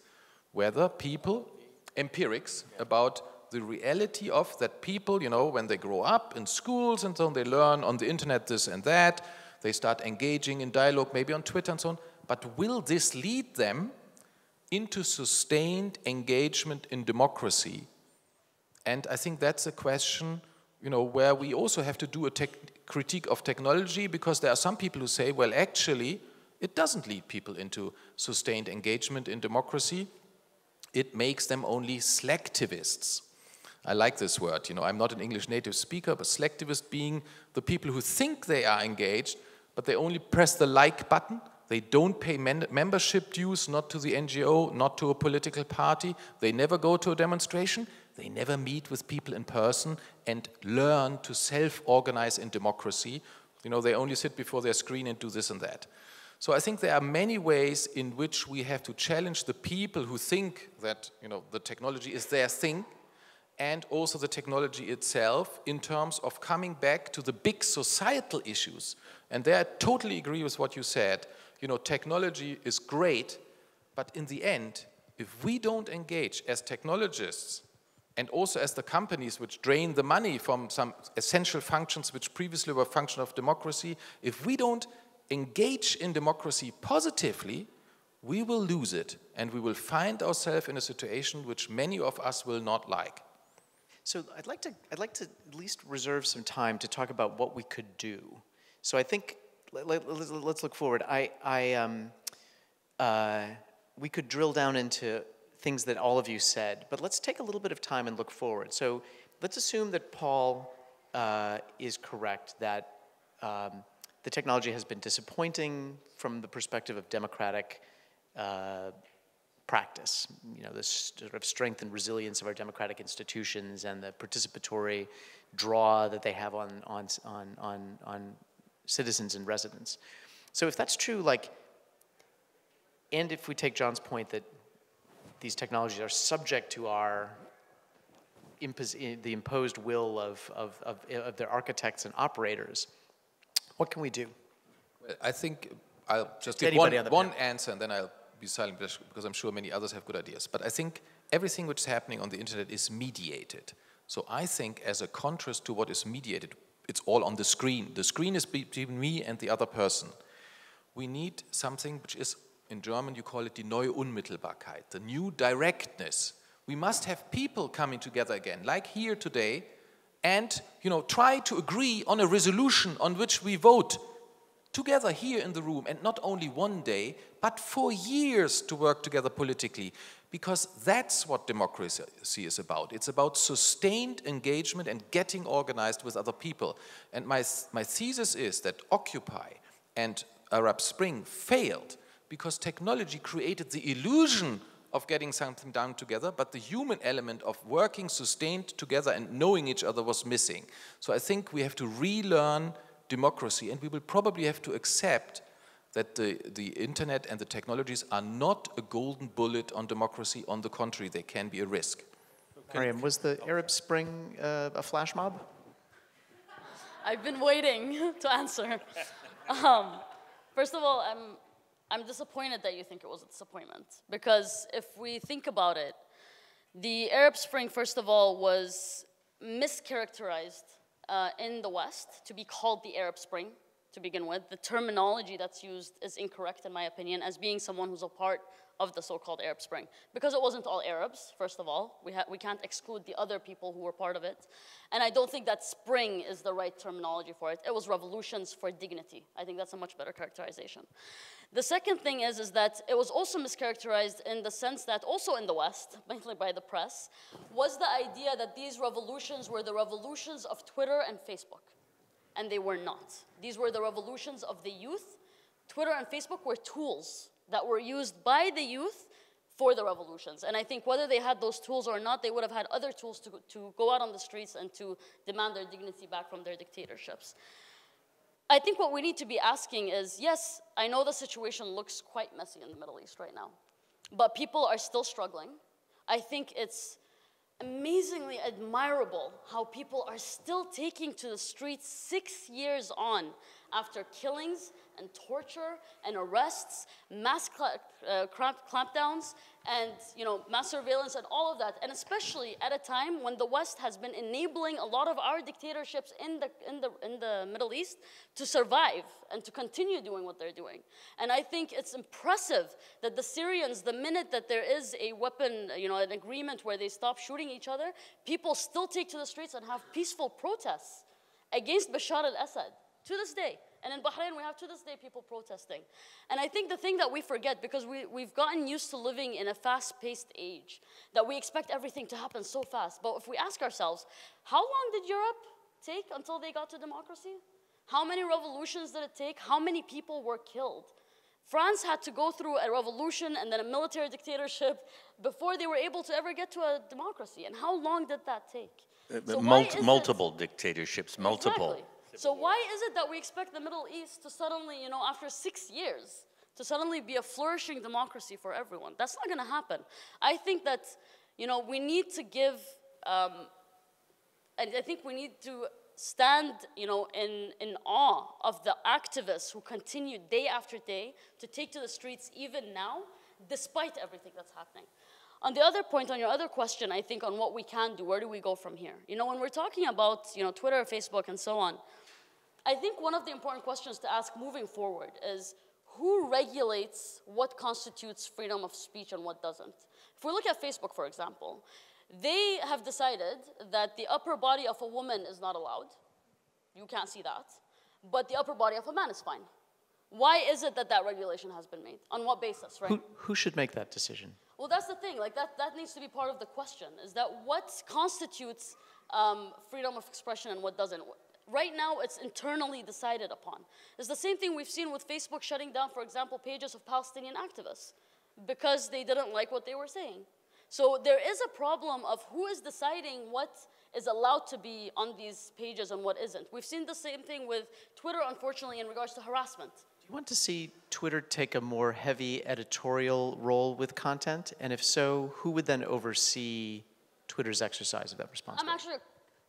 whether people, empirics, about the reality of that people, you know, when they grow up in schools and so on, they learn on the internet this and that, they start engaging in dialogue, maybe on Twitter and so on. But will this lead them into sustained engagement in democracy? And I think that's a question, you know, where we also have to do a critique of technology because there are some people who say, well, actually, it doesn't lead people into sustained engagement in democracy. It makes them only slacktivists. I like this word. You know, I'm not an English native speaker, but slacktivist being the people who think they are engaged, but they only press the like button. They don't pay membership dues, not to the NGO, not to a political party. They never go to a demonstration. They never meet with people in person and learn to self-organize in democracy. You know, they only sit before their screen and do this and that. So I think there are many ways in which we have to challenge the people who think that, you know, the technology is their thing and also the technology itself in terms of coming back to the big societal issues. And there I totally agree with what you said. You know, technology is great, but in the end, if we don't engage as technologists and also as the companies which drain the money from some essential functions which previously were function of democracy, if we don't engage in democracy positively, we will lose it and we will find ourselves in a situation which many of us will not like. So I'd like to I'd like to at least reserve some time to talk about what we could do. So I think let, us let, look forward. I I um uh, we could drill down into things that all of you said, but let's take a little bit of time and look forward. So let's assume that Paul uh, is correct that um, the technology has been disappointing from the perspective of democratic uh, practice. You know, this sort of strength and resilience of our democratic institutions and the participatory draw that they have on, on, on, on, on citizens and residents. So if that's true, like, and if we take John's point that these technologies are subject to our the imposed will of, of, of, of their architects and operators, what can we do? I think I'll just give one, one answer and then I'll be silent because I'm sure many others have good ideas. But I think everything which is happening on the internet is mediated. So I think as a contrast to what is mediated, it's all on the screen. The screen is between me and the other person. We need something which is in German you call it die neue Unmittelbarkeit, the new directness. We must have people coming together again, like here today, and you know, try to agree on a resolution on which we vote together here in the room, and not only one day, but for years to work together politically, because that's what democracy is about. It's about sustained engagement and getting organized with other people. And my, my thesis is that Occupy and Arab Spring failed because technology created the illusion of getting something done together, but the human element of working sustained together and knowing each other was missing. So I think we have to relearn democracy, and we will probably have to accept that the, the internet and the technologies are not a golden bullet on democracy. On the contrary, they can be a risk. Okay. Mariam, was the Arab Spring uh, a flash mob? I've been waiting to answer. Um, first of all, I'm, I'm disappointed that you think it was a disappointment. Because if we think about it, the Arab Spring, first of all, was mischaracterized uh, in the West to be called the Arab Spring to begin with. The terminology that's used is incorrect, in my opinion, as being someone who's a part of the so-called Arab Spring. Because it wasn't all Arabs, first of all. We, we can't exclude the other people who were part of it. And I don't think that spring is the right terminology for it. It was revolutions for dignity. I think that's a much better characterization. The second thing is, is that it was also mischaracterized in the sense that also in the West, mainly by the press, was the idea that these revolutions were the revolutions of Twitter and Facebook and they were not. These were the revolutions of the youth. Twitter and Facebook were tools that were used by the youth for the revolutions. And I think whether they had those tools or not, they would have had other tools to, to go out on the streets and to demand their dignity back from their dictatorships. I think what we need to be asking is yes, I know the situation looks quite messy in the Middle East right now, but people are still struggling. I think it's amazingly admirable how people are still taking to the streets six years on after killings and torture and arrests, mass uh, clampdowns, and you know, mass surveillance and all of that, and especially at a time when the West has been enabling a lot of our dictatorships in the, in the, in the Middle East to survive and to continue doing what they're doing. And I think it's impressive that the Syrians, the minute that there is a weapon, you know, an agreement where they stop shooting each other, people still take to the streets and have peaceful protests against Bashar al-Assad to this day. And in Bahrain, we have to this day people protesting. And I think the thing that we forget, because we, we've gotten used to living in a fast paced age, that we expect everything to happen so fast. But if we ask ourselves, how long did Europe take until they got to democracy? How many revolutions did it take? How many people were killed? France had to go through a revolution and then a military dictatorship before they were able to ever get to a democracy. And how long did that take? Uh, so mul multiple it, dictatorships, multiple. Exactly. So why is it that we expect the Middle East to suddenly, you know, after six years, to suddenly be a flourishing democracy for everyone? That's not going to happen. I think that, you know, we need to give, um, and I think we need to stand, you know, in, in awe of the activists who continue day after day to take to the streets even now, despite everything that's happening. On the other point, on your other question, I think on what we can do, where do we go from here? You know, when we're talking about, you know, Twitter, Facebook, and so on, I think one of the important questions to ask moving forward is who regulates what constitutes freedom of speech and what doesn't? If we look at Facebook, for example, they have decided that the upper body of a woman is not allowed. You can't see that. But the upper body of a man is fine. Why is it that that regulation has been made? On what basis, right? Who, who should make that decision? Well, that's the thing. Like that, that needs to be part of the question. Is that what constitutes um, freedom of expression and what doesn't? Right now, it's internally decided upon. It's the same thing we've seen with Facebook shutting down, for example, pages of Palestinian activists because they didn't like what they were saying. So there is a problem of who is deciding what is allowed to be on these pages and what isn't. We've seen the same thing with Twitter, unfortunately, in regards to harassment. Do you want to see Twitter take a more heavy editorial role with content? And if so, who would then oversee Twitter's exercise of that responsibility? I'm actually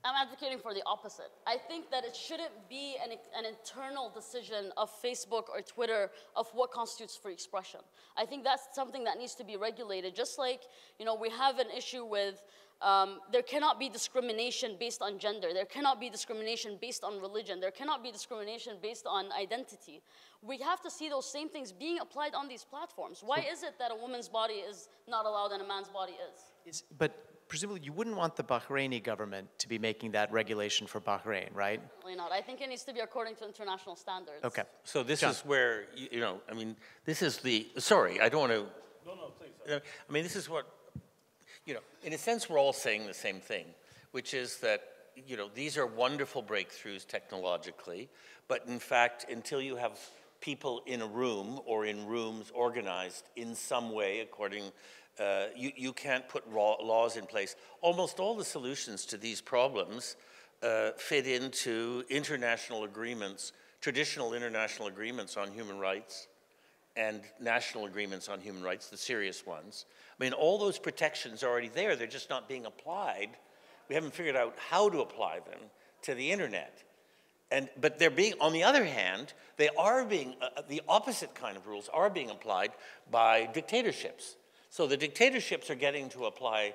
I'm advocating for the opposite. I think that it shouldn't be an, an, internal decision of Facebook or Twitter of what constitutes free expression. I think that's something that needs to be regulated. Just like, you know, we have an issue with um, there cannot be discrimination based on gender. There cannot be discrimination based on religion. There cannot be discrimination based on identity. We have to see those same things being applied on these platforms. Why is it that a woman's body is not allowed and a man's body is? is but presumably you wouldn't want the Bahraini government to be making that regulation for Bahrain, right? Absolutely not. I think it needs to be according to international standards. Okay. So this John. is where, you, you know, I mean, this is the, sorry, I don't want to. No, no, please. Uh, I mean, this is what, you know, in a sense, we're all saying the same thing, which is that, you know, these are wonderful breakthroughs technologically, but in fact, until you have people in a room or in rooms organized in some way according uh, you, you can't put raw laws in place. Almost all the solutions to these problems uh, fit into international agreements, traditional international agreements on human rights and national agreements on human rights, the serious ones. I mean, all those protections are already there, they're just not being applied. We haven't figured out how to apply them to the internet. And, but they're being, on the other hand, they are being, uh, the opposite kind of rules are being applied by dictatorships. So the dictatorships are getting to apply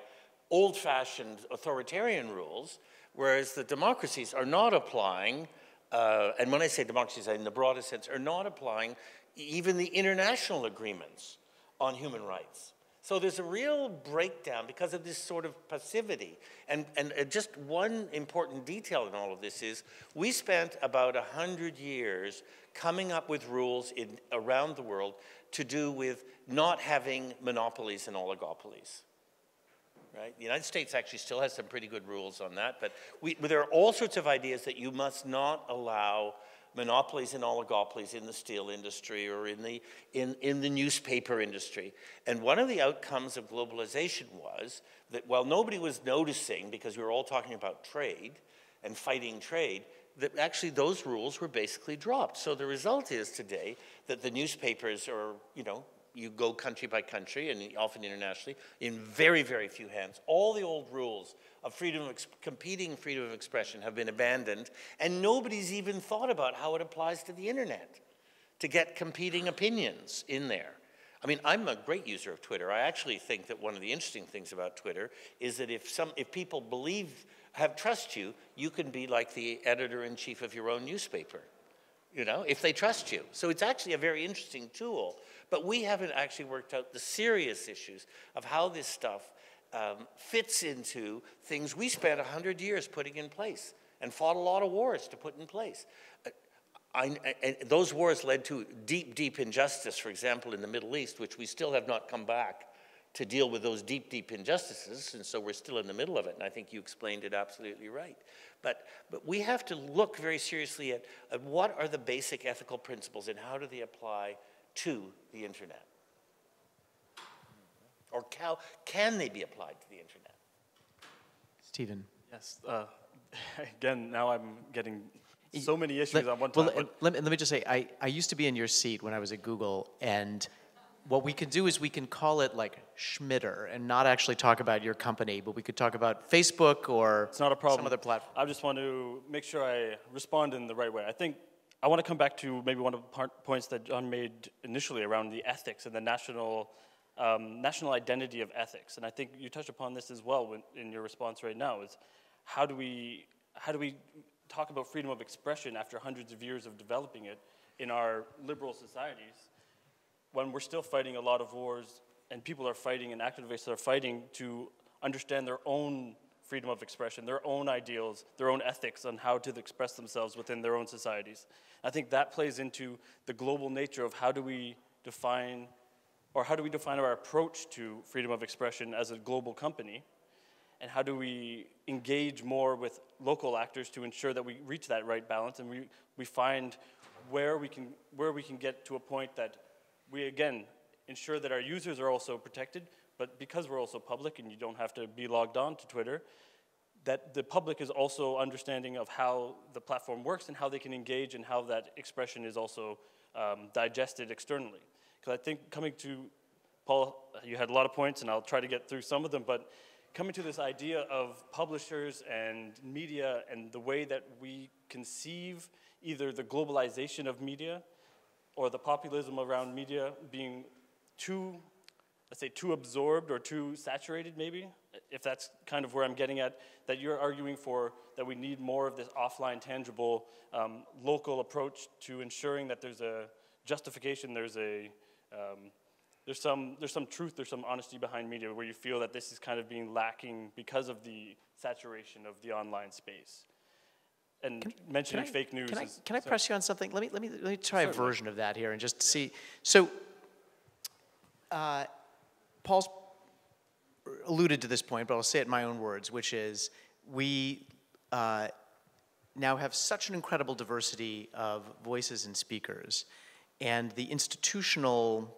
old fashioned authoritarian rules, whereas the democracies are not applying, uh, and when I say democracies in the broadest sense, are not applying even the international agreements on human rights. So there's a real breakdown because of this sort of passivity. And, and uh, just one important detail in all of this is we spent about 100 years coming up with rules in, around the world to do with not having monopolies and oligopolies. Right? The United States actually still has some pretty good rules on that, but, we, but there are all sorts of ideas that you must not allow monopolies and oligopolies in the steel industry or in the, in, in the newspaper industry. And one of the outcomes of globalization was that while nobody was noticing, because we were all talking about trade and fighting trade, that actually those rules were basically dropped. So the result is today that the newspapers are, you know, you go country by country and often internationally in very, very few hands. All the old rules of freedom of competing freedom of expression have been abandoned, and nobody's even thought about how it applies to the internet to get competing opinions in there. I mean, I'm a great user of Twitter. I actually think that one of the interesting things about Twitter is that if some if people believe have trust you, you can be like the editor in chief of your own newspaper. You know, if they trust you. So it's actually a very interesting tool. But we haven't actually worked out the serious issues of how this stuff um, fits into things we spent 100 years putting in place and fought a lot of wars to put in place. Uh, I, those wars led to deep, deep injustice, for example, in the Middle East, which we still have not come back to deal with those deep, deep injustices, and so we're still in the middle of it, and I think you explained it absolutely right. But, but we have to look very seriously at, at what are the basic ethical principles and how do they apply to the internet? Or how can they be applied to the internet? Stephen. Yes. Uh, again, now I'm getting so many issues Let, on one time. well, let, let, me just say, I, I used to be in your seat when I was at Google, and what we could do is we can call it like Schmitter and not actually talk about your company, but we could talk about Facebook or it's not a problem. some other platform. I just want to make sure I respond in the right way. I think I want to come back to maybe one of the points that John made initially around the ethics and the national um, national identity of ethics. And I think you touched upon this as well when, in your response right now. Is how do we how do we talk about freedom of expression after hundreds of years of developing it in our liberal societies? when we're still fighting a lot of wars and people are fighting and activists are fighting to understand their own freedom of expression, their own ideals, their own ethics on how to express themselves within their own societies. I think that plays into the global nature of how do we define or how do we define our approach to freedom of expression as a global company? And how do we engage more with local actors to ensure that we reach that right balance and we, we find where we, can, where we can get to a point that we again ensure that our users are also protected, but because we're also public and you don't have to be logged on to Twitter, that the public is also understanding of how the platform works and how they can engage and how that expression is also um, digested externally. Because I think coming to Paul, you had a lot of points, and I'll try to get through some of them, but coming to this idea of publishers and media and the way that we conceive either the globalization of media or the populism around media being too, let's say, too absorbed or too saturated, maybe, if that's kind of where I'm getting at, that you're arguing for that we need more of this offline, tangible, um, local approach to ensuring that there's a justification, there's a um, there's some there's some truth, there's some honesty behind media where you feel that this is kind of being lacking because of the saturation of the online space. And Can mentioning I- fake news Can I, is can I sorry. press you on something? Let me, let me, let me try a version of that here and just see. So, uh, Paul's alluded to this point, but I'll say it in my own words, which is we uh, now have such an incredible diversity of voices and speakers, and the institutional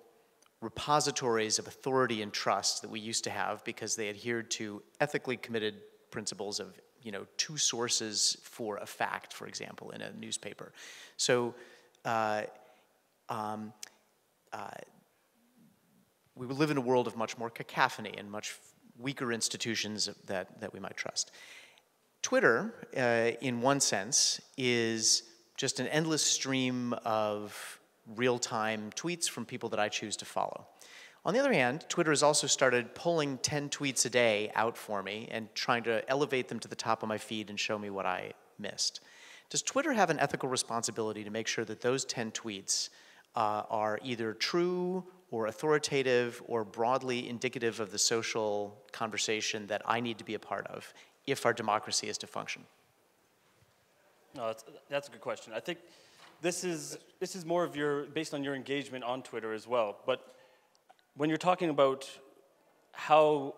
repositories of authority and trust that we used to have because they adhered to ethically committed principles of you know two sources for a fact for example in a newspaper. So uh, um, uh, we live in a world of much more cacophony and much weaker institutions that, that we might trust Twitter, uh, in one sense, is just an endless stream of real time tweets from people that I choose to follow. On the other hand, Twitter has also started pulling 10 tweets a day out for me and trying to elevate them to the top of my feed and show me what I missed. Does Twitter have an ethical responsibility to make sure that those 10 tweets uh, are either true or authoritative or broadly indicative of the social conversation that I need to be a part of if our democracy is to function? No, that's, that's a good question. I think this is, this is more of your, based on your engagement on Twitter as well. But when you're talking about how,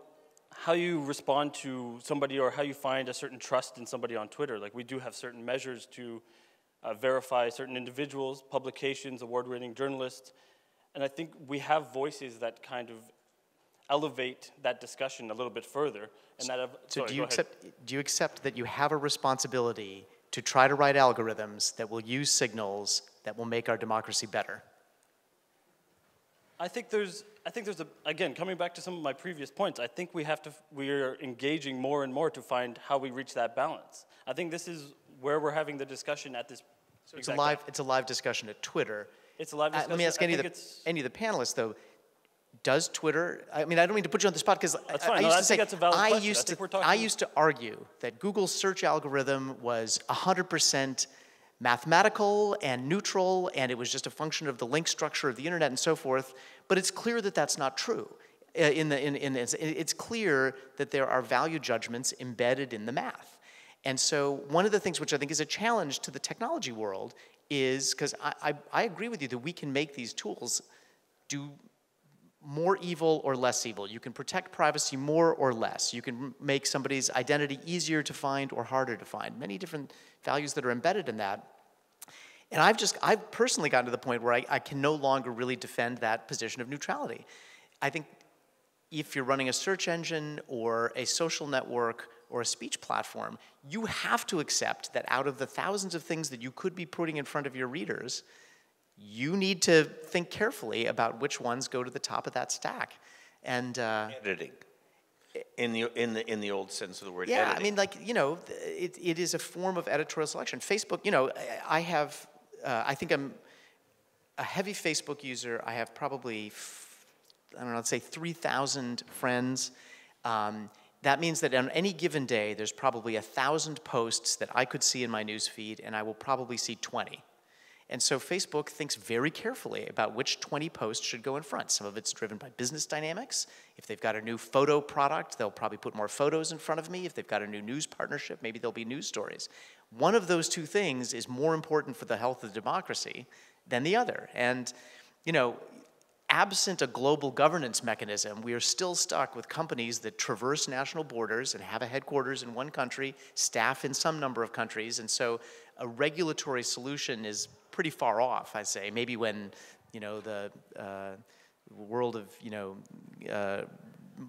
how you respond to somebody or how you find a certain trust in somebody on Twitter, like we do have certain measures to uh, verify certain individuals, publications, award-winning journalists. And I think we have voices that kind of elevate that discussion a little bit further. And that, So sorry, do you accept, do you accept that you have a responsibility to try to write algorithms that will use signals that will make our democracy better? I think there's, I think there's a, again, coming back to some of my previous points, I think we have to, we are engaging more and more to find how we reach that balance. I think this is where we're having the discussion at this. So it's a live, it's a live discussion at Twitter. It's a live Uh, discussion. Let me ask any of, the, any of the panelists, though, does Twitter, I mean, I don't mean to put you on the spot because I, I. No, used to say, that's a valid I used, to, I used to argue that Google's search algorithm was 100% mathematical and neutral, and it was just a function of the link structure of the internet and so forth. But it's clear that that's not true. Uh, In the, in, in, it's, it's clear that there are value judgments embedded in the math. And so, one of the things which I think is a challenge to the technology world is because I, I, I agree with you that we can make these tools do more evil or less evil. You can protect privacy more or less. You can make somebody's identity easier to find or harder to find. Many different values that are embedded in that. And I've just, I've personally gotten to the point where I, I can no longer really defend that position of neutrality. I think if you're running a search engine or a social network or a speech platform, you have to accept that out of the thousands of things that you could be putting in front of your readers, you need to think carefully about which ones go to the top of that stack. And uh, Editing. In the, in the, in the old sense of the word yeah, editing. I mean, like, you know, it, it is a form of editorial selection. Facebook, you know, I- have, uh, I think I'm a heavy Facebook user. I have probably, I don't know, let's say 3,000 friends. Um, that means that on any given day, there's probably a thousand posts that I could see in my news feed, and I will probably see 20. And so Facebook thinks very carefully about which 20 posts should go in front. Some of it's driven by business dynamics. If they've got a new photo product, they'll probably put more photos in front of me. If they've got a new news partnership, maybe there'll be news stories. One of those two things is more important for the health of democracy than the other. And, you know, absent a global governance mechanism, we are still stuck with companies that traverse national borders and have a headquarters in one country, staff in some number of countries, and so a regulatory solution is pretty far off. I say maybe when you know the uh, world of you know uh,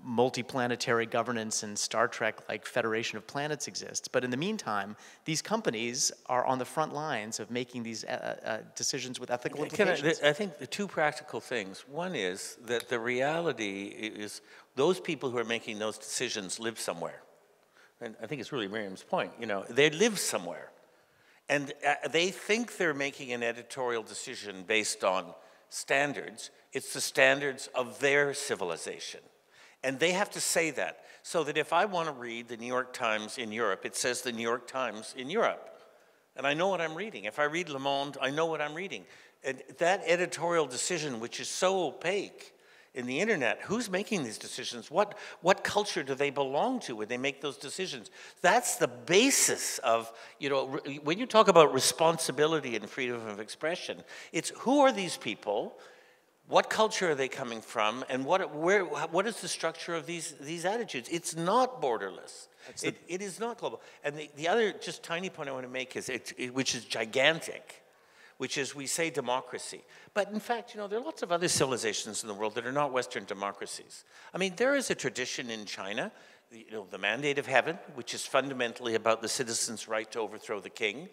multiplanetary governance and Star Trek like Federation of Planets exists. But in the meantime, these companies are on the front lines of making these uh, uh, decisions with ethical implications. I, I, think the two practical things. One is that the reality is those people who are making those decisions live somewhere. And I think it's really Miriam's point. You know, they live somewhere. And uh, they think they're making an editorial decision based on standards. It's the standards of their civilization. And they have to say that. So that if I want to read the New York Times in Europe, it says the New York Times in Europe. And I know what I'm reading. If I read Le Monde, I know what I'm reading. And that editorial decision, which is so opaque in the internet, who's making these decisions? What, what culture do they belong to when they make those decisions? That's the basis of, you know, when you talk about responsibility and freedom of expression, it's who are these people? What culture are they coming from and what, where, what is the structure of these, these attitudes? It's not borderless. It, it is not global. And the, the other just tiny point I want to make is, it, it, which is gigantic, which is we say democracy. But in fact, you know, there are lots of other civilizations in the world that are not Western democracies. I mean, there is a tradition in China, you know, the mandate of heaven, which is fundamentally about the citizen's right to overthrow the king,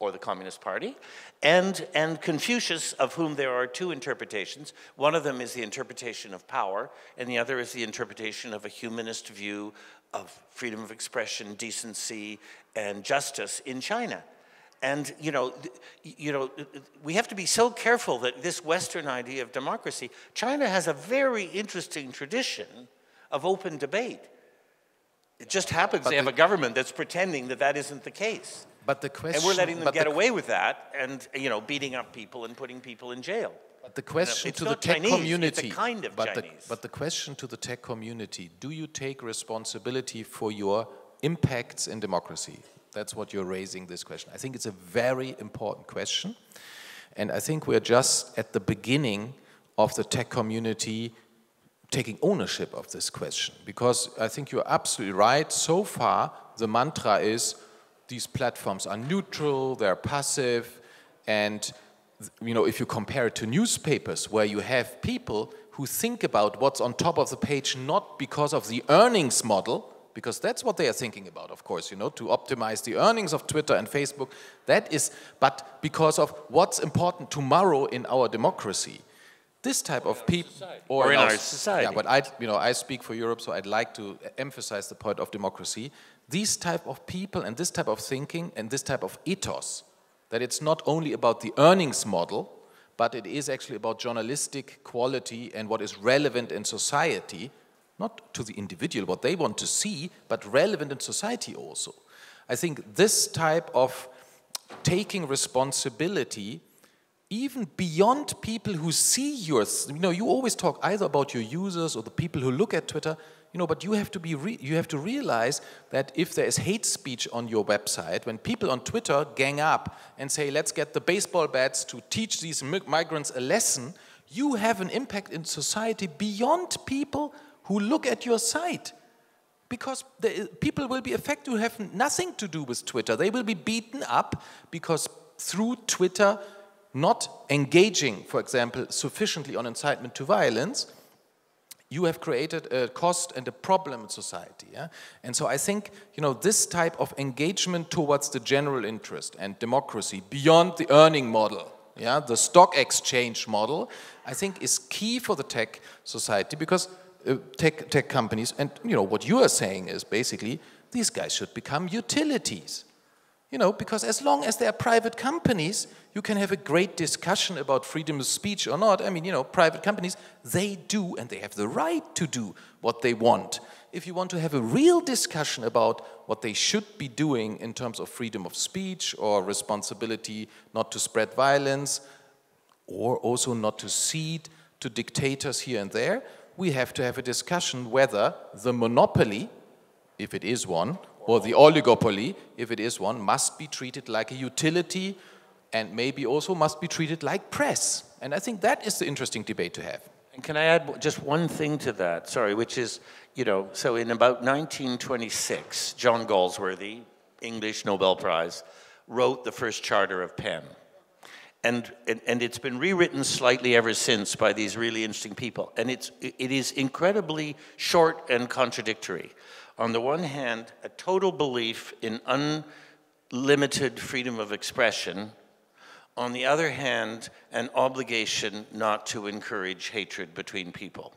or the Communist Party, and, and Confucius, of whom there are two interpretations. One of them is the interpretation of power, and the other is the interpretation of a humanist view of freedom of expression, decency, and justice in China. And you know, you know, we have to be so careful that this Western idea of democracy, China has a very interesting tradition of open debate. It just happens but they have a government that's pretending that that isn't the case. But the question, and we're letting them get the, away with that, and you know, beating up people and putting people in jail. But the question to the tech Chinese, community, kind of but, the, but the question to the tech community: Do you take responsibility for your impacts in democracy? That's what you're raising this question. I think it's a very important question, and I think we're just at the beginning of the tech community taking ownership of this question because I think you're absolutely right. So far, the mantra is these platforms are neutral, they're passive, and you know, if you compare it to newspapers where you have people who think about what's on top of the page not because of the earnings model, because that's what they are thinking about, of course, you know, to optimize the earnings of Twitter and Facebook. That is, but because of what's important tomorrow in our democracy. This type of people, or, or, in, our, our society. Yeah, but I, you know, I speak for Europe, so I'd like to emphasize the point of democracy these type of people and this type of thinking and this type of ethos, that it's not only about the earnings model, but it is actually about journalistic quality and what is relevant in society, not to the individual, what they want to see, but relevant in society also. I think this type of taking responsibility even beyond people who see yours, you know, you always talk either about your users or the people who look at Twitter, you know, but you have to be you have to realize that if there is hate speech on your website, when people on Twitter gang up and say, "Let's get the baseball bats to teach these migrants a lesson," you have an impact in society beyond people who look at your site. Because the, people will be affected who have nothing to do with Twitter. They will be beaten up because through Twitter, not engaging, for example, sufficiently on incitement to violence, you have created a cost and a problem in society. Yeah? And so I think you know, this type of engagement towards the general interest and democracy beyond the earning model, yeah, the stock exchange model, I think is key for the tech society because uh, tech, tech companies, and you know, what you are saying is basically these guys should become utilities. You know, because as long as they are private companies, you can have a great discussion about freedom of speech or not. I mean, you know, private companies, they do and they have the right to do what they want. If you want to have a real discussion about what they should be doing in terms of freedom of speech or responsibility not to spread violence or also not to cede to dictators here and there, we have to have a discussion whether the monopoly, if it is one, or the oligopoly, if it is one, must be treated like a utility and maybe also must be treated like press. And I think that is the interesting debate to have. And can I add just one thing to that? Sorry, which is, you know, so in about 1926, John Galsworthy, English Nobel Prize, wrote the first charter of PEN. and, and, and it's been rewritten slightly ever since by these really interesting people. And it's, it is incredibly short and contradictory. On the one hand, a total belief in unlimited freedom of expression. On the other hand, an obligation not to encourage hatred between people.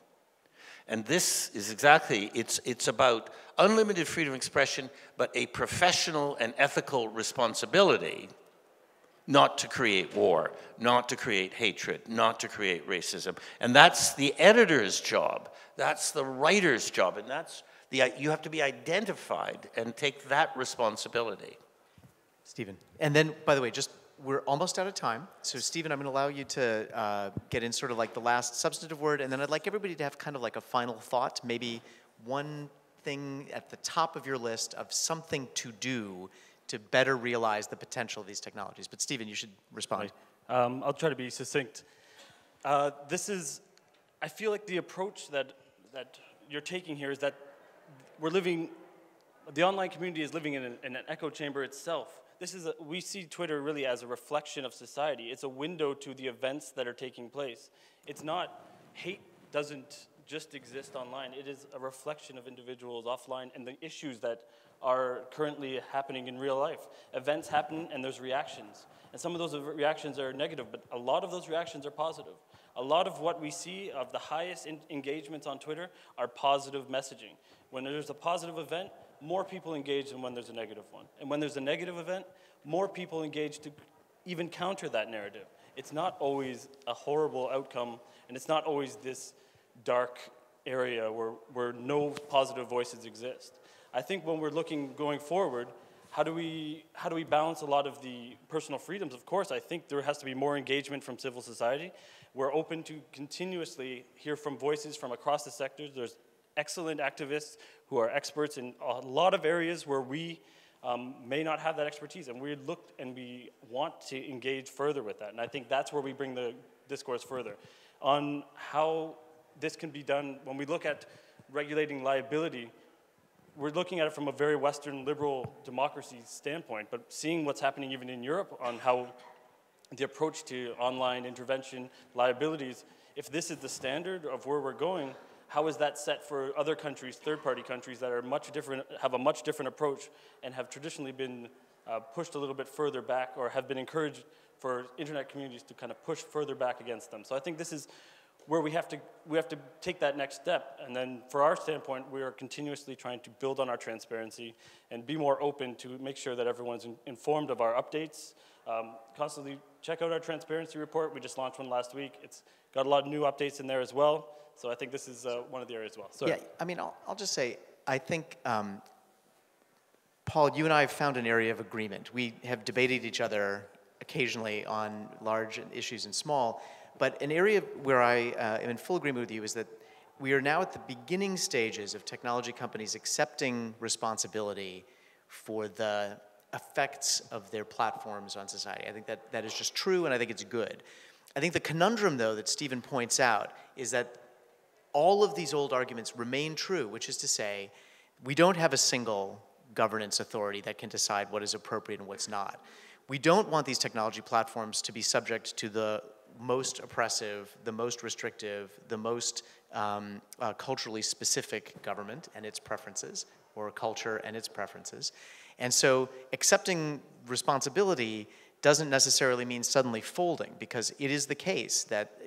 And this is exactly, it's, it's about unlimited freedom of expression, but a professional and ethical responsibility not to create war, not to create hatred, not to create racism. And that's the editor's job, that's the writer's job, and that's the, you have to be identified and take that responsibility. Stephen. And then, by the way, just we're almost out of time. So, Stephen, I'm going to allow you to uh, get in sort of like the last substantive word, and then I'd like everybody to have kind of like a final thought, maybe one thing at the top of your list of something to do to better realize the potential of these technologies. But Stephen, you should respond. Um, I'll try to be succinct. Uh, this is, I feel like the approach that, that you're taking here is that we're living, the online community is living in an, in an echo chamber itself. This is a, we see Twitter really as a reflection of society. It's a window to the events that are taking place. It's not, hate doesn't just exist online. It is a reflection of individuals offline and the issues that are currently happening in real life. Events happen and there's reactions. And some of those reactions are negative, but a lot of those reactions are positive. A lot of what we see of the highest engagements on Twitter are positive messaging. When there's a positive event, more people engage than when there's a negative one. And when there's a negative event, more people engage to even counter that narrative. It's not always a horrible outcome, and it's not always this dark area where, where no positive voices exist. I think when we're looking going forward, how do we how do we balance a lot of the personal freedoms? Of course, I think there has to be more engagement from civil society. We're open to continuously hear from voices from across the sectors. There's excellent activists who are experts in a lot of areas where we um, may not have that expertise, and we look and we want to engage further with that. And I think that's where we bring the discourse further on how this can be done. When we look at regulating liability, we're looking at it from a very Western liberal democracy standpoint, but seeing what's happening even in Europe on how the approach to online intervention liabilities, if this is the standard of where we're going, how is that set for other countries, third-party countries that are much different, have a much different approach and have traditionally been uh, pushed a little bit further back or have been encouraged for internet communities to kind of push further back against them. So I think this is where we have to we have to take that next step and then for our standpoint we are continuously trying to build on our transparency and be more open to make sure that everyone's in, informed of our updates um, constantly check out our transparency report. We just launched one last week. It's got a lot of new updates in there as well. So i think this is uh, one of the areas as well. Sorry. yeah i mean i'll, I'll just say i think um, paul you and i have found an area of agreement. We have debated each other occasionally on large issues and small but an area where I uh, am in full agreement with you is that we are now at the beginning stages of technology companies accepting responsibility for the effects of their platforms on society. I think that that is just true, and I think it's good. I think the conundrum, though, that Stephen points out is that all of these old arguments remain true, which is to say, we don't have a single governance authority that can decide what is appropriate and what's not. We don't want these technology platforms to be subject to the most oppressive, the most restrictive, the most um, uh, culturally specific government and its preferences, or culture and its preferences. And so accepting responsibility doesn't necessarily mean suddenly folding, because it is the case that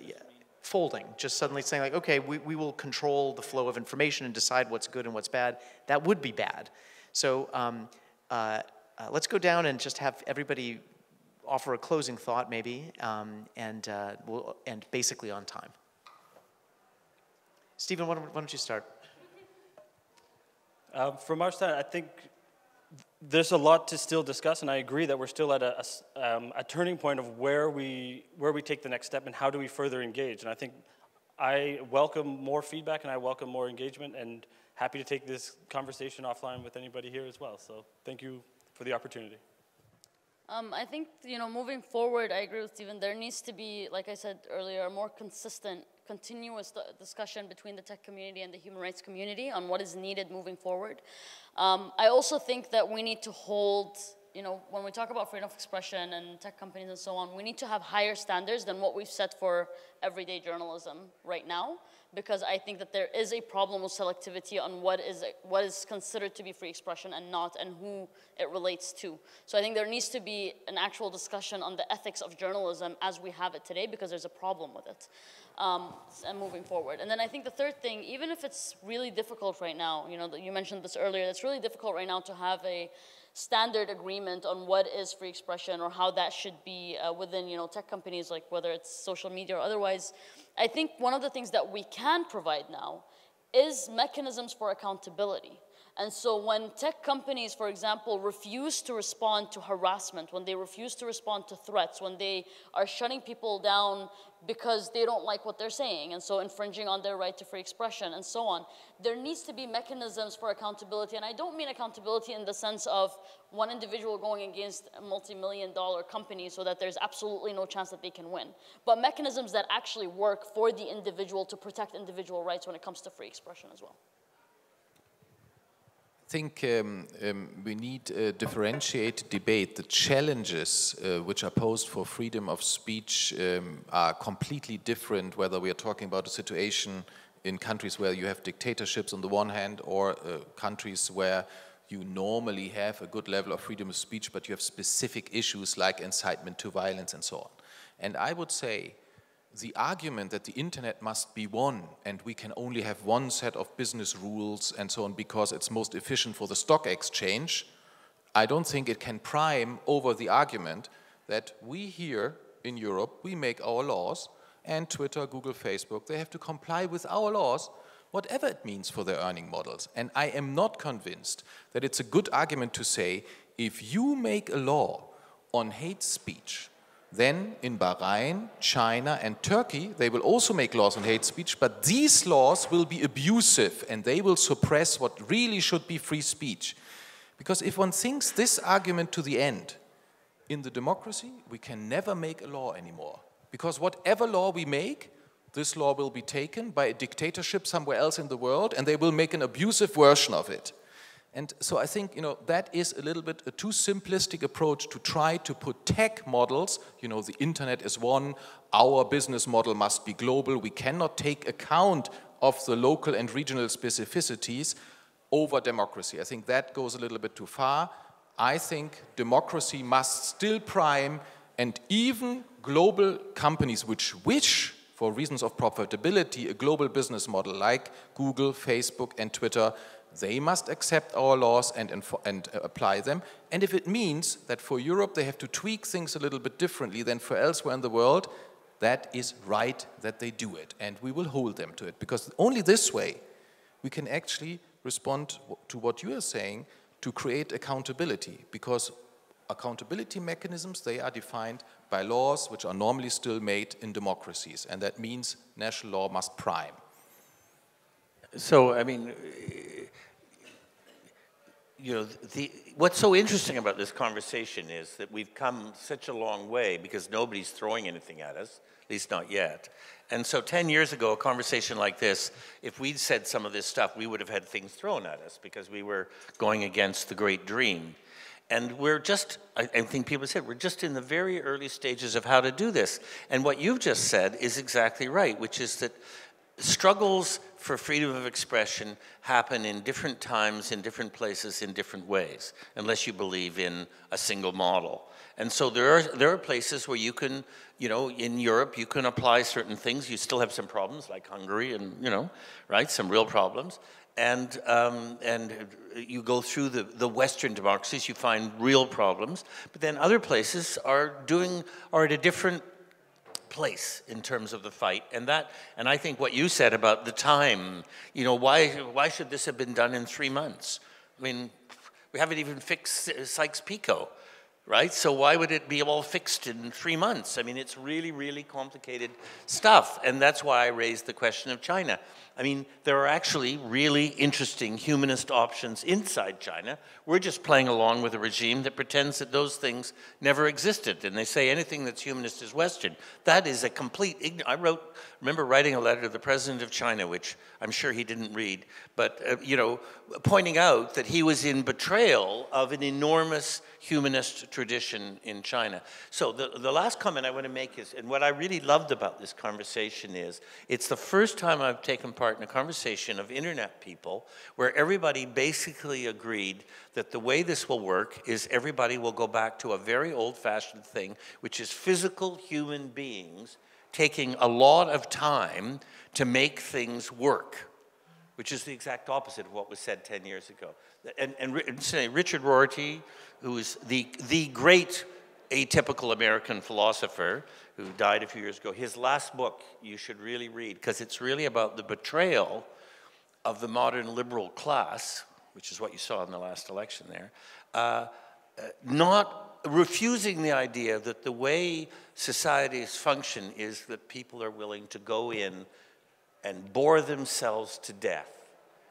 folding, just suddenly saying like, okay, we, we will control the flow of information and decide what's good and what's bad, that would be bad. So um, uh, uh, let's go down and just have everybody offer a closing thought, maybe, um, and uh, we'll end basically on time. Stephen, why don't, you start? Uh, from our side, I think there's a lot to still discuss, and I agree that we're still at a, a, um, a, turning point of where we where we take the next step and how do we further engage. And I think I welcome more feedback and I welcome more engagement, and happy to take this conversation offline with anybody here as well. So thank you for the opportunity. Um, I think, you know, moving forward, I agree with Stephen, there needs to be, like I said earlier, a more consistent, continuous discussion between the tech community and the human rights community on what is needed moving forward. Um, I also think that we need to hold you know, when we talk about freedom of expression and tech companies and so on, we need to have higher standards than what we've set for everyday journalism right now, because I think that there is a problem with selectivity on what is, what is considered to be free expression and not, and who it relates to. So I think there needs to be an actual discussion on the ethics of journalism as we have it today, because there's a problem with it. Um, and moving forward. And then I think the third thing, even if it's really difficult right now, you know, you mentioned this earlier, it's really difficult right now to have a standard agreement on what is free expression or how that should be uh, within you know tech companies like whether it's social media or otherwise. I think one of the things that we can provide now is mechanisms for accountability and so when tech companies, for example, refuse to respond to harassment, when they refuse to respond to threats, when they are shutting people down because they don't like what they're saying, and so infringing on their right to free expression, and so on, there needs to be mechanisms for accountability. And I don't mean accountability in the sense of one individual going against a multi-million dollar company so that there's absolutely no chance that they can win, but mechanisms that actually work for the individual to protect individual rights when it comes to free expression as well. I think um, um, we need a differentiated debate. The challenges uh, which are posed for freedom of speech um, are completely different, whether we are talking about a situation in countries where you have dictatorships on the one hand, or uh, countries where you normally have a good level of freedom of speech, but you have specific issues like incitement to violence and so on. And I would say the argument that the internet must be one and we can only have one set of business rules and so on because it's most efficient for the stock exchange, I don't think it can prime over the argument that we here in Europe, we make our laws and Twitter, Google, Facebook, they have to comply with our laws, whatever it means for their earning models. And I am not convinced that it's a good argument to say, if you make a law on hate speech, then in Bahrain, China, and Turkey, they will also make laws on hate speech, but these laws will be abusive and they will suppress what really should be free speech. Because if one thinks this argument to the end, in the democracy, we can never make a law anymore. Because whatever law we make, this law will be taken by a dictatorship somewhere else in the world and they will make an abusive version of it. And so I think you know that is a little bit a too simplistic approach to try to put tech models, you know, the internet is one, our business model must be global, we cannot take account of the local and regional specificities over democracy. I think that goes a little bit too far. I think democracy must still prime and even global companies which wish for reasons of profitability a global business model like Google, Facebook and Twitter they must accept our laws and, and uh, apply them. And if it means that for Europe they have to tweak things a little bit differently than for elsewhere in the world, that is right that they do it. And we will hold them to it. Because only this way we can actually respond to what you are saying to create accountability. Because accountability mechanisms, they are defined by laws which are normally still made in democracies. And that means national law must prime. So, I mean, you know, the, what's so interesting about this conversation is that we've come such a long way because nobody's throwing anything at us, at least not yet. And so 10 years ago, a conversation like this, if we'd said some of this stuff, we would have had things thrown at us because we were going against the great dream. And we're just, I, I think people said, we're just in the very early stages of how to do this. And what you've just said is exactly right, which is that struggles for freedom of expression happen in different times, in different places, in different ways, unless you believe in a single model. And so there are, there are places where you can, you know, in Europe, you can apply certain things. You still have some problems, like Hungary, and, you know, right, some real problems. And, um, and you go through the, the Western democracies, you find real problems. But then other places are doing, are at a different place in terms of the fight. And that, and I think what you said about the time, you know, why, why should this have been done in three months? I mean, we haven't even fixed Sykes-Picot. right? So why would it be all fixed in three months? I mean, it's really, really complicated stuff. And that's why I raised the question of China. I mean, there are actually really interesting humanist options inside China. We're just playing along with a regime that pretends that those things never existed. And they say anything that's humanist is Western. That is a complete. I wrote, remember writing a letter to the president of China, which I'm sure he didn't read, but, uh, you know, pointing out that he was in betrayal of an enormous humanist tradition in China. So the, the last comment I want to make is, and what I really loved about this conversation is, it's the first time I've taken part in a conversation of internet people where everybody basically agreed that the way this will work is everybody will go back to a very old-fashioned thing, which is physical human beings taking a lot of time to make things work which is the exact opposite of what was said 10 years ago. And, and, and Richard Rorty, who is the, the great atypical American philosopher who died a few years ago, his last book you should really read because it's really about the betrayal of the modern liberal class, which is what you saw in the last election there, uh, uh, not refusing the idea that the way societies function is that people are willing to go in and bore themselves to death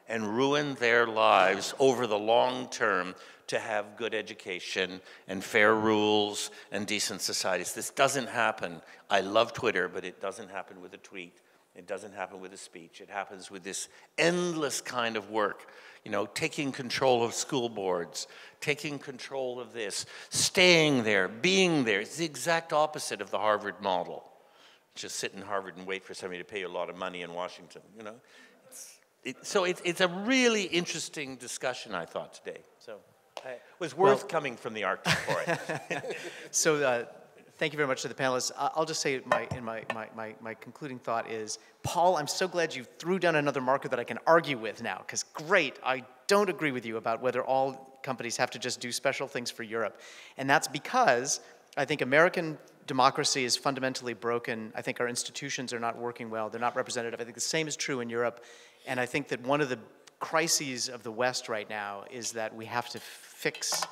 and ruin their lives over the long term to have good education and fair rules and decent societies. This doesn't happen. I love Twitter, but it doesn't happen with a tweet. It doesn't happen with a speech. It happens with this endless kind of work. You know, taking control of school boards, taking control of this, staying there, being there. It's the exact opposite of the Harvard model. Just sit in Harvard and wait for somebody to pay you a lot of money in Washington, you know? It, so it, it's a really interesting discussion, I thought, today. So it was worth well, coming from the Arctic for it. so uh, thank you very much to the panelists. I'll just say my, in my, my, my, my, concluding thought is, Paul, I'm so glad you threw down another marker that I can argue with now, because great, I don't agree with you about whether all companies have to just do special things for Europe. And that's because I think American democracy is fundamentally broken. I think our institutions are not working well. They're not representative. I think the same is true in Europe. And I think that one of the crises of the West right now is that we have to fix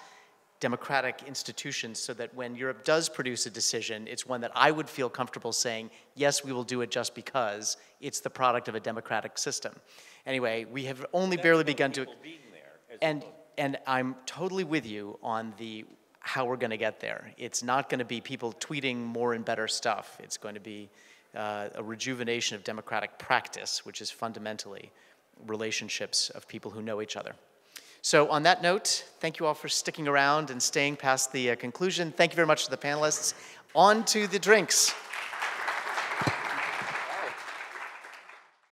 democratic institutions so that when Europe does produce a decision, it's one that I would feel comfortable saying, yes, we will do it just because it's the product of a democratic system. Anyway, we have only That's barely begun to. And, well. and I'm totally with you on the how we're going to get there. It's not going to be people tweeting more and better stuff. It's going to be uh, a rejuvenation of democratic practice, which is fundamentally relationships of people who know each other. So on that note, thank you all for sticking around and staying past the uh, conclusion. Thank you very much to the panelists. On to the drinks.